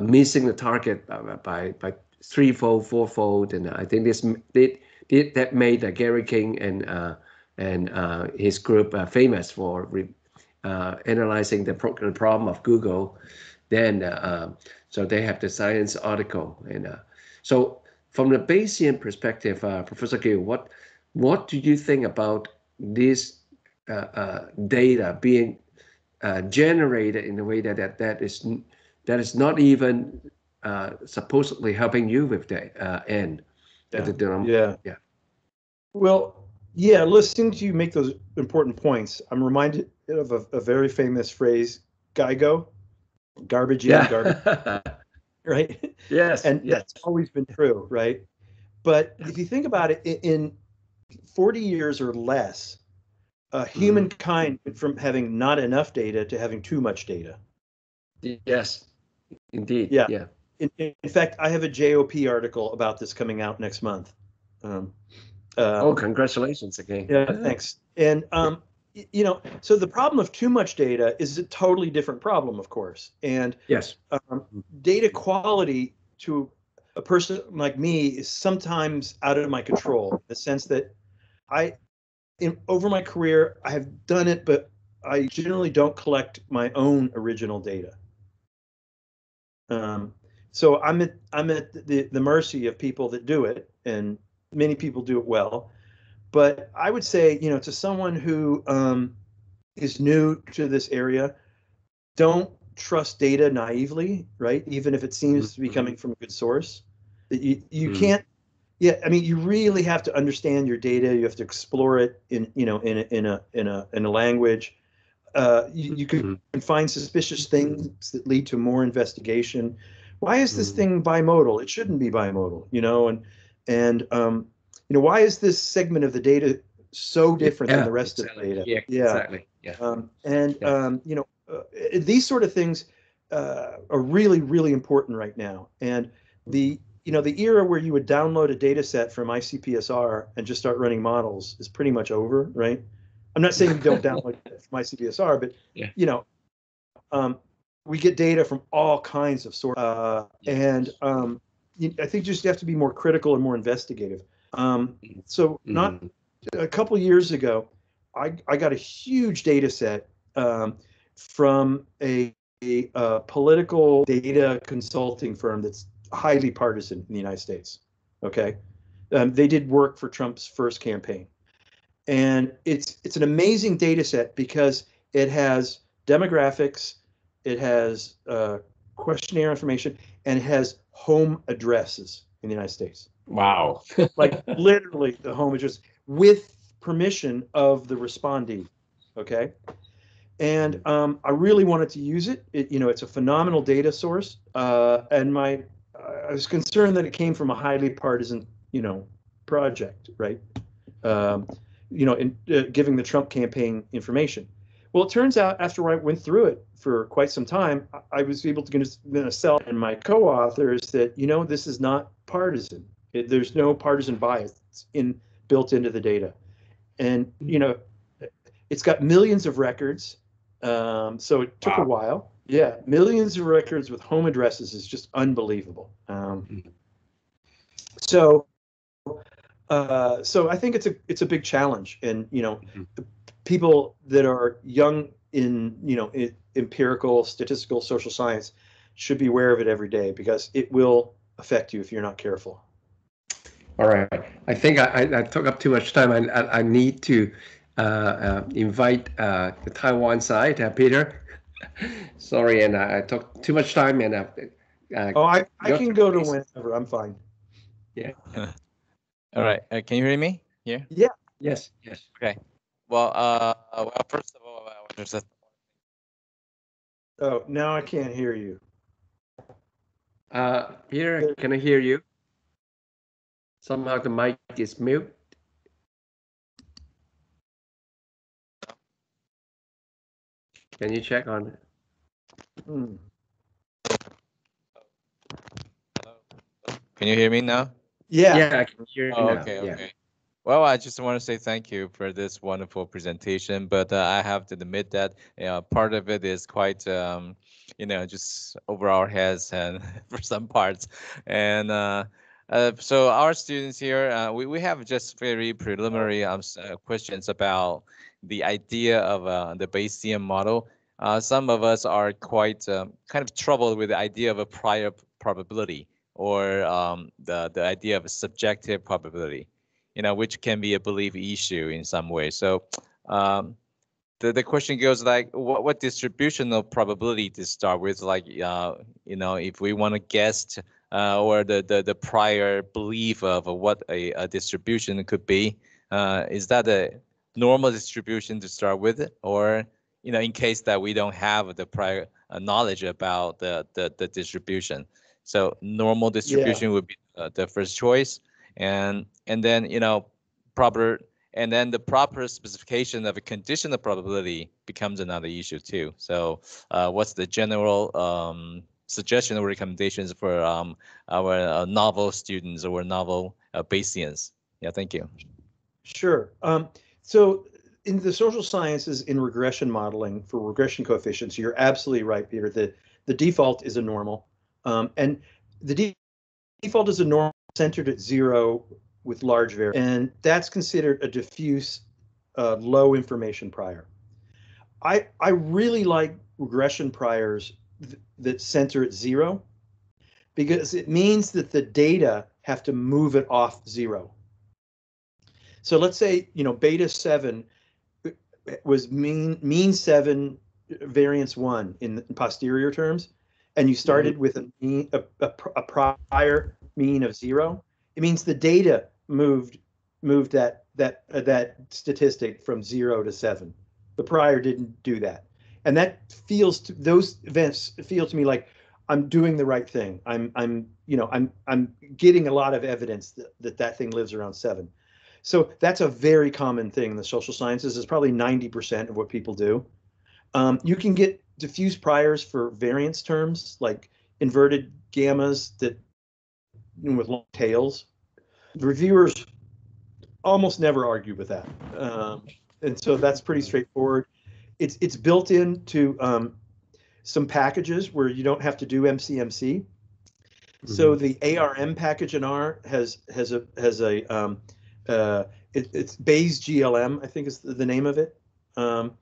missing the target by by threefold, fourfold, and I think this did, did that made uh, Gary King and uh, and uh, his group uh, famous for uh, analyzing the, pro the, problem of Google. Then um, so they have the science article, and so from the Bayesian perspective, Professor Gill, what what do you think about this data being generated in a way that that, that is that is not even uh, supposedly helping you with the uh, end. Yeah. The, yeah. Yeah. Well, yeah, listening to you make those important points, I'm reminded of a, a very famous phrase, GIGO, garbage in, yeah. garbage. (laughs) right? Yes. and yes. that's always been true, right? But if you think about it, in 40 years or less, uh, humankind went from having not enough data to having too much data. Yes. Indeed. Yeah. Yeah. In, in fact, I have a JOP article about this coming out next month. Um, uh, Oh, congratulations again. Yeah, thanks. And um, y- you know, so the problem of too much data is a totally different problem, of course. And Yes. um, data quality to a person like me is sometimes out of my control. In the sense that I, in over my career, I have done it, but I generally don't collect my own original data. Um, so I'm at I'm at the the mercy of people that do it, and many people do it well. But I would say, you know, to someone who um, is new to this area, don't trust data naively, right? Even if it seems to be coming from a good source, that you you Mhm. can't. Yeah, I mean, you really have to understand your data. You have to explore it in, you know, in a in a in a in a language. Uh, you, you can Mhm. find suspicious things that lead to more investigation. Why is this Mhm. thing bimodal? It shouldn't be bimodal, you know, and and um, you know, why is this segment of the data so different than the rest exactly. of the data? Yeah. Yeah. Exactly. Yeah. Um, and Yeah. um, you know, uh, these sort of things uh, are really, really important right now. And the you know the era where you would download a data set from ICPSR and just start running models is pretty much over, right? I'm not saying you don't (laughs) download it from ICPSR, but Yeah. you know, um, we get data from all kinds of sources, uh, and um, I think just you have to be more critical and more investigative. Um, so not Mhm. a couple years ago, I, I got a huge data set um, from a, a, uh, political data consulting firm that's highly partisan in the United States. Okay, um, they did work for Trump's first campaign, and it's it's an amazing data set because it has demographics, it has uh, questionnaire information, and it has home addresses in the United States Wow. (laughs) like literally the home address with permission of the respondee. Okay. And um, I really wanted to use it. it. You know, it's a phenomenal data source. Uh, and my, I was concerned that it came from a highly partisan, you know, project, right? Um, you know, in uh, giving the Trump campaign information. Well, it turns out after I went through it for quite some time, I- was able to going to sell and my co-authors that you know this is not partisan. It, there's no partisan bias in built into the data, and you know, it's got millions of records. Um, so it took a while. Yeah, millions of records with home addresses is just unbelievable. Um, Mhm. so, uh, so I think it's a it's a big challenge, and you know, Mhm. The people that are young in you know i empirical, statistical, social science should be aware of it every day because it will affect you if you're not careful. All right. I think I, I, I took up too much time. I, I, I need to uh, uh, invite uh, the Taiwan side, uh, Peter. (laughs) Sorry, and I, I took too much time. And uh, uh, Oh, I, I can turn, go to whenever. I'm fine. Yeah (laughs) all right. Uh, can you hear me? Here. Yeah. Yes, yes. Well, uh, well, first of all, I want to say Oh, now I can't hear you. Uh, Peter, can I hear you? Somehow the mic is mute. Can you check on? Hmm. Can you hear me now? Yeah. Yeah, I can hear you Oh, now. okay, yeah. okay. Well, I just want to say thank you for this wonderful presentation, but uh, I have to admit that you know, part of it is quite, um, you know, just over our heads and (laughs) for some parts. And uh, uh, so our students here, uh, we, we have just very preliminary um, uh, questions about the idea of uh, the Bayesian model. Some of us are quite um, kind of troubled with the idea of a prior probability or um, the, the idea of a subjective probability you know, which can be a belief issue in some way. So um, the, the question goes like, what, what distributional probability to start with? Like, uh, you know, if we want to guess uh, or the, the, the prior belief of what a, a distribution could be, uh, is that a normal distribution to start with? Or, you know, in case that we don't have the prior uh, knowledge about the, the, the distribution. So normal distribution would be uh, the first choice, and and then you know proper and then the proper specification of a conditional probability becomes another issue too. So uh, what's the general um, suggestion or recommendations for um, our uh, novel students or novel uh, Bayesians? Yeah, thank you. Sure. Um, so in the social sciences in regression modeling for regression coefficients, you're absolutely right, Peter. The the default is a normal, um, and the de default is a normal centered at zero with large variance, and that's considered a diffuse, uh, low information prior. I I really like regression priors th that center at zero because it means that the data have to move it off zero. So let's say you know beta seven was mean mean seven variance one in, in posterior terms, and you started mm-hmm. with a mean a, a, a prior mean of zero, it means the data moved moved that that uh, that statistic from zero to seven. The prior didn't do that, and that feels to, those events feel to me like I'm doing the right thing. I'm I'm you know I'm I'm getting a lot of evidence that that, that thing lives around seven. So that's a very common thing in the social sciences. It's probably 90% of what people do. Um, you can get diffuse priors for variance terms like inverted gammas that with long tails. The reviewers almost never argue with that, um, and so that's pretty straightforward. It's it's built into um, some packages where you don't have to do MCMC. Mm-hmm. So the ARM package in R has has a has a um, uh, it, it's Bayes GLM, I think is the, the name of it. Um,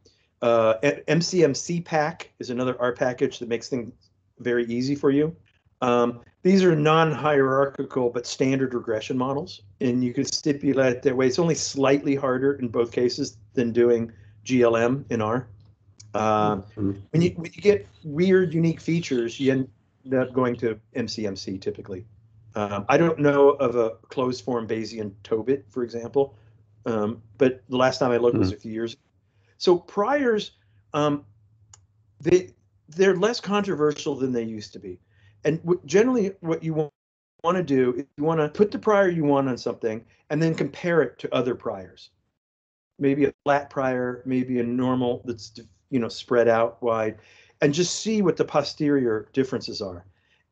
uh, MCMC pack is another R package that makes things very easy for you. Um, these are non-hierarchical but standard regression models, and you can stipulate that way. It's only slightly harder in both cases than doing GLM in R. Um, mm-hmm. when, you, when you get weird, unique features, you end up going to MCMC typically. Um, I don't know of a closed form Bayesian Tobit, for example, um, but the last time I looked mm-hmm. was a few years. Ago. So priors, um, they they're less controversial than they used to be, and w- generally what you want, want to do is you want to put the prior you want on something and then compare it to other priors. Maybe a flat prior, maybe a normal that's you know spread out wide, and just see what the posterior differences are.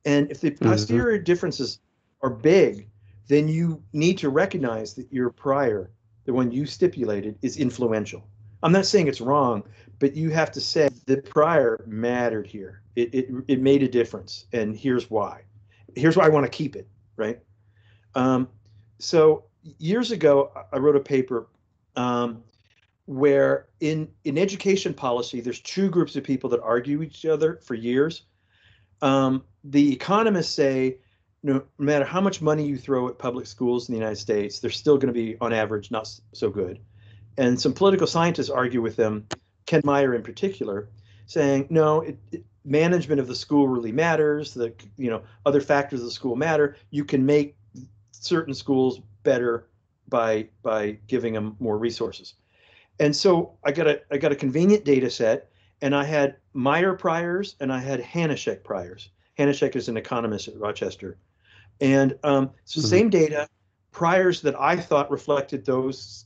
And if the mm-hmm. posterior differences are big, then you need to recognize that your prior, the one you stipulated, is influential. I'm not saying it's wrong, but you have to say the prior mattered here. It, it, it made a difference, and here's why. Here's why I want to keep it, right? Um, so years ago, I wrote a paper um, where in in education policy, there's two groups of people that argue each other for years. Um, the economists say no matter how much money you throw at public schools in the United States, they're still going to be, on average, not so good. And some political scientists argue with them, Ken Meier in particular, saying, no, it, it, management of the school really matters. The you know other factors of the school matter. You can make certain schools better by by giving them more resources. And so I got a I got a convenient data set, and I had Meier priors and I had Hanushek priors. Hanushek is an economist at Rochester. And um, so mm-hmm. same data, priors that I thought reflected those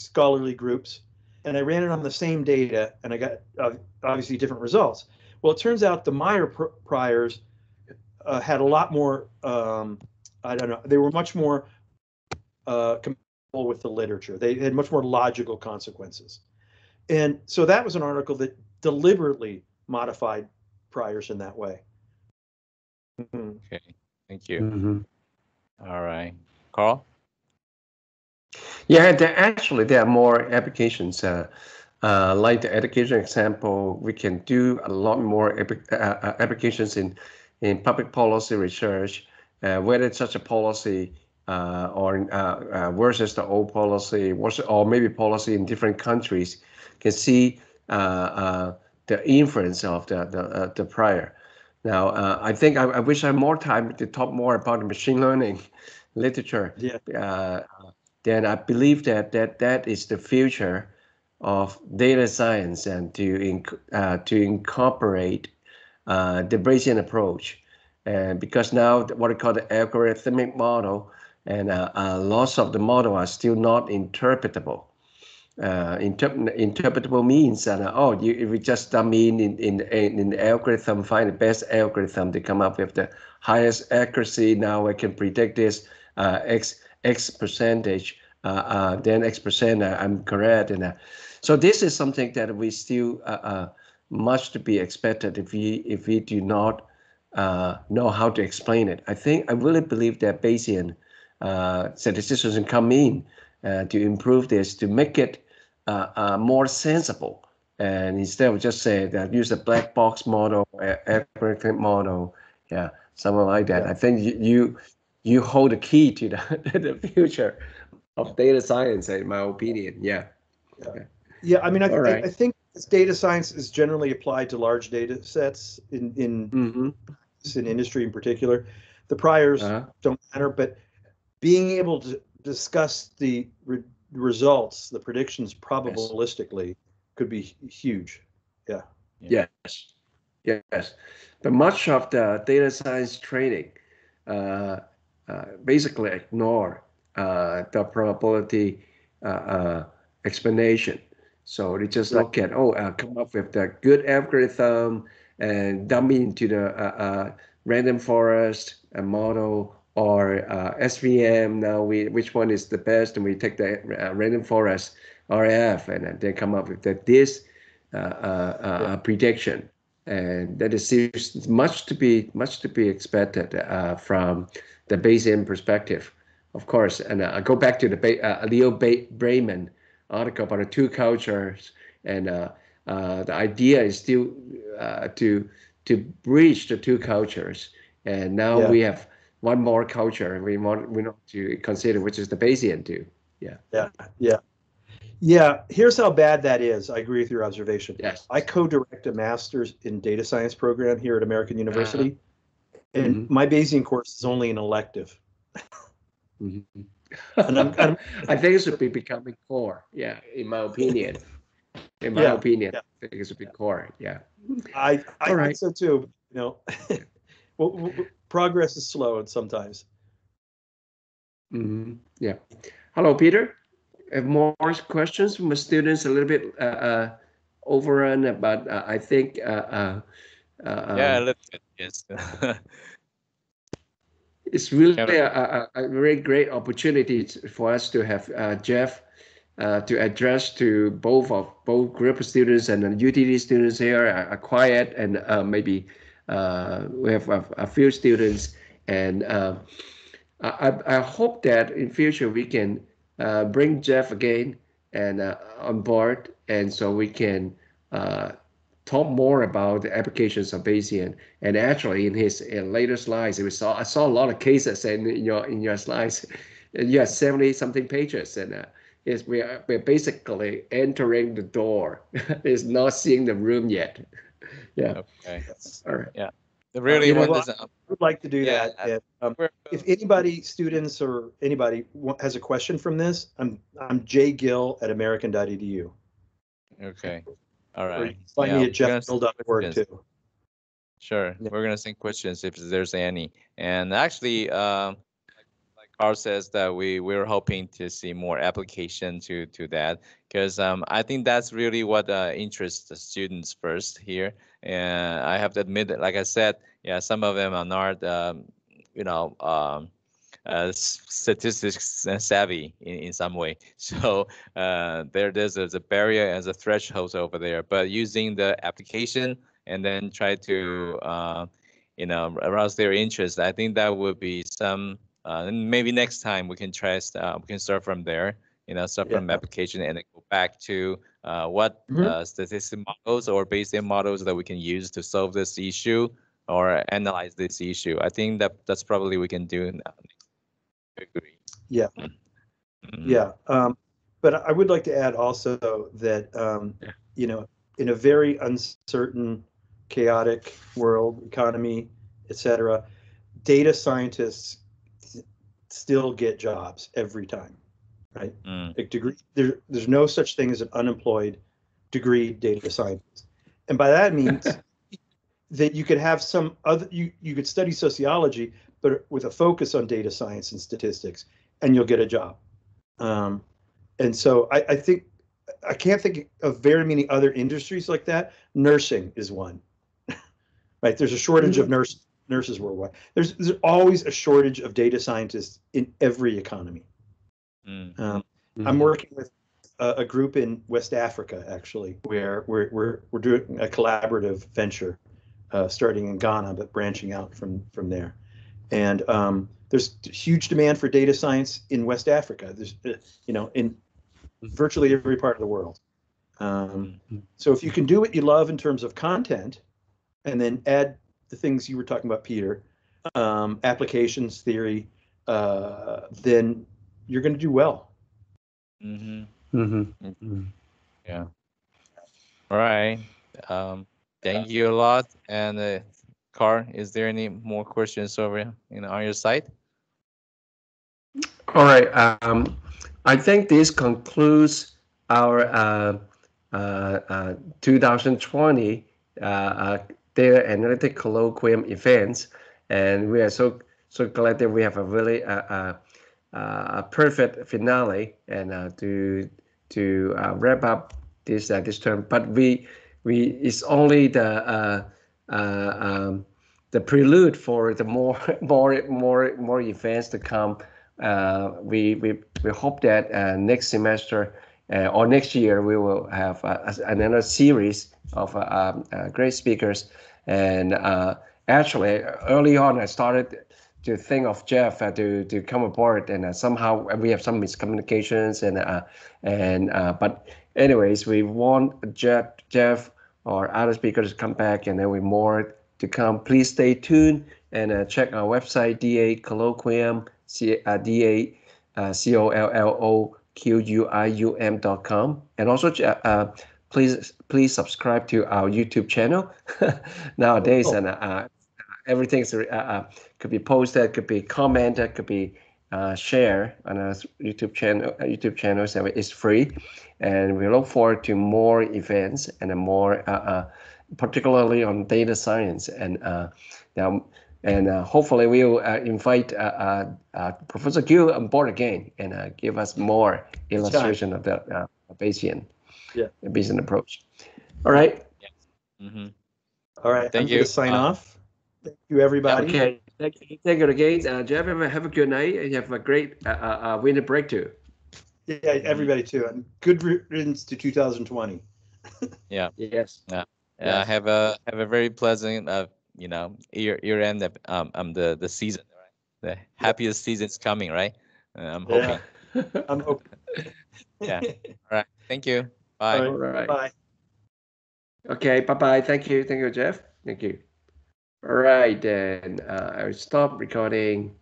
scholarly groups, and I ran it on the same data, and I got uh, obviously different results. Well, it turns out the Meier pr- priors uh, had a lot more. Um, I don't know. They were much more uh, compatible with the literature. They had much more logical consequences, and so that was an article that deliberately modified priors in that way. Mm-hmm. Okay, thank you. Mm-hmm. All right, Karl. Yeah, there actually there are more applications. Uh, uh, like the education example, we can do a lot more uh, uh, applications in in public policy research, uh, whether such a policy uh, or versus the old policy, or maybe policy in different countries, can see the influence of the the, the prior. Now, uh, I think I, I, wish I had more time to talk more about the machine learning (laughs) literature. Yeah. Then I believe that that that is the future of data science and to inc uh, to incorporate uh, the Bayesian approach and because now what I call the algorithmic model and uh, uh, lots of the model are still not interpretable. Uh, interp- interpretable means that uh, oh, you, if we just dump in in, in in the algorithm, find the best algorithm to come up with the highest accuracy. Now I can predict this x x percentage, uh, uh, then x percent uh, I'm correct, and uh, so this is something that we still uh, uh, much to be expected if we if we do not uh, know how to explain it. I think I really believe that Bayesian uh, statisticians come in uh, to improve this to make it uh, uh, more sensible. And instead of just say that use a black box model, a, algorithmic model, yeah, something like that. Yeah. I think you you, you hold the key to the, (laughs) the future of data science, in my opinion. Yeah. Yeah, I mean, I, All I. I think data science is generally applied to large data sets in in, Mm-hmm. in industry in particular. The priors Uh-huh. don't matter, but being able to discuss the re- results, the predictions probabilistically could be huge. Yeah. Yes. Yes. But much of the data science training uh, basically ignore uh, the probability uh, uh, explanation. So they just look at, oh, uh, come up with the good algorithm and dump it into the uh, uh, random forest uh, model or uh, SVM. Now we which one is the best, and we take the uh, random forest RF and then come up with the, this uh, uh, uh, prediction and that is seems much to be much to be expected uh, from the Bayesian perspective, of course. And uh, I go back to the ba- uh, Leo ba- Breiman article about the two cultures, and uh, uh, the idea is still uh, to to bridge the two cultures. And now Yeah. we have one more culture we want we want to consider, which is the Bayesian too. Yeah, yeah, yeah. Yeah, here's how bad that is. I agree with your observation. Yes. I co-direct a master's in data science program here at American University, and Mhm. my Bayesian course is only an elective. Mhm. And I'm, (laughs) I'm I think it should be becoming core. Yeah, in my opinion. In my Yeah, opinion, yeah. I think it should be core. Yeah. I, I All think so too. You know, (laughs) well, w- w- progress is slow sometimes. hmm Yeah. Hello, Peter. Have more questions from the students? A little bit uh, uh, overrun, but uh, I think. Uh, uh, uh, Yeah, a um, little bit, yes. (laughs) it's really a, a, a very great opportunity for us to have uh, Jeff uh, to address to both of both group of students and the UTD students here are, quiet and uh, maybe uh, we have a, a few students and uh, I, I I hope that in future we can uh, bring Jeff again and uh, on board and so we can uh, talk more about the applications of Bayesian. And actually, in his uh, later slides, we saw I saw a lot of cases in, in your in your slides. (laughs) And you have seventy something pages, and uh, yes, we are we're basically entering the door. (laughs) it's not seeing the room yet. (laughs) yeah. Okay. All right. The really you know want what? this. uh, I would like to do Yeah, that. um, if anybody, students or anybody has a question from this, I'm I'm Jay Gill at American.edu. Okay. All right. Or right. you can find Yeah, me at jeffgill.org too. Sure. Yeah. We're gonna send questions if there's any. And actually, um, Karl says that we we're hoping to see more application to to that because um, I think that's really what uh, interests the students first here. And I have to admit that, like I said, yeah, some of them are not, um, you know, um, uh, statistics savvy in, in some way. (laughs) So uh, there there's a, a barrier as a threshold over there. But using the application and then try to uh, you know arouse their interest, I think that would be some. Uh, and maybe next time we can try uh, we can start from there. You know, start from application and then go back to uh, what uh, statistic models or Bayesian models that we can use to solve this issue or analyze this issue. I think that that's probably we can do now. Agree. Yeah. Mhm. Yeah, um, but I would like to add also that, um, Yeah. you know, in a very uncertain, chaotic world, economy, et cetera, data scientists still get jobs every time, right? Mm. Like degree, there, there's no such thing as an unemployed degree data scientist. And by that means, (laughs) that you could have some other you you could study sociology, but with a focus on data science and statistics, and you'll get a job. Um, and so I, I think I can't think of very many other industries like that. Nursing is one. (laughs) right? There's a shortage of nurse nurses worldwide. There's there's always a shortage of data scientists in every economy. Mm. Um, I'm working with a, a group in West Africa actually, where we're we're we're doing a collaborative venture, uh, starting in Ghana but branching out from from there, and um, there's huge demand for data science in West Africa. There's uh, you know in virtually every part of the world. Um, so if you can do what you love in terms of content, and then add the things you were talking about, Peter, um, applications theory, uh, then you're going to do well. Mm-hmm. Mm-hmm. Yeah. All right. Um, thank you a lot. And uh, Karl, is there any more questions over you know, on your side? All right. Um, I think this concludes our uh, uh, uh, 2020 Data Analytic Colloquium events, and we are so so glad that we have a really uh, uh, uh, perfect finale and uh, to to uh, wrap up this uh, this term. But we we it's only the um, the prelude for the more (laughs) more more more events to come. We we we hope that next semester or next year we will have another series of uh, um, uh, great speakers. And uh, actually, early on, I started to think of Jeff uh, to to come aboard, and uh, somehow we have some miscommunications, and uh, and but anyways, we want Jeff Jeff or other speakers to come back, and then we more to come. Please stay tuned and check our website da colloquium c da uh, c o l l o q u i u m dot com, and also please please subscribe to our YouTube channel (laughs) nowadays, Oh. and uh, everything's uh, uh, could be posted, could be commented, could be uh, share on our YouTube channel. Uh, YouTube channel, so it's free, and we look forward to more events and more, uh, uh, particularly on data science, and uh, now, and uh, hopefully we will uh, invite uh, uh, uh, Professor Gill on board again and uh, give us more illustration of the uh, Bayesian, Yeah. Bayesian approach. All right. hmm All right, Thank I'm you. to sign Uh, off. Thank you, everybody. Okay. Thank you, thank you again, uh, Jeff. Have a, have a good night and have a great uh, uh, uh, winter break too. Yeah, everybody too, and good riddance to 2020. (laughs) yeah. Yes. Uh, Yes. have a have a very pleasant uh, you know year year end of, um um the the season right the happiest season's coming right uh, I'm hoping Yeah. I'm hoping. (laughs) Yeah. all right thank you bye. All All right. Bye. Okay. Bye bye. Thank you. Thank you, Jeff. Thank you. All right. Then uh, I'll stop recording.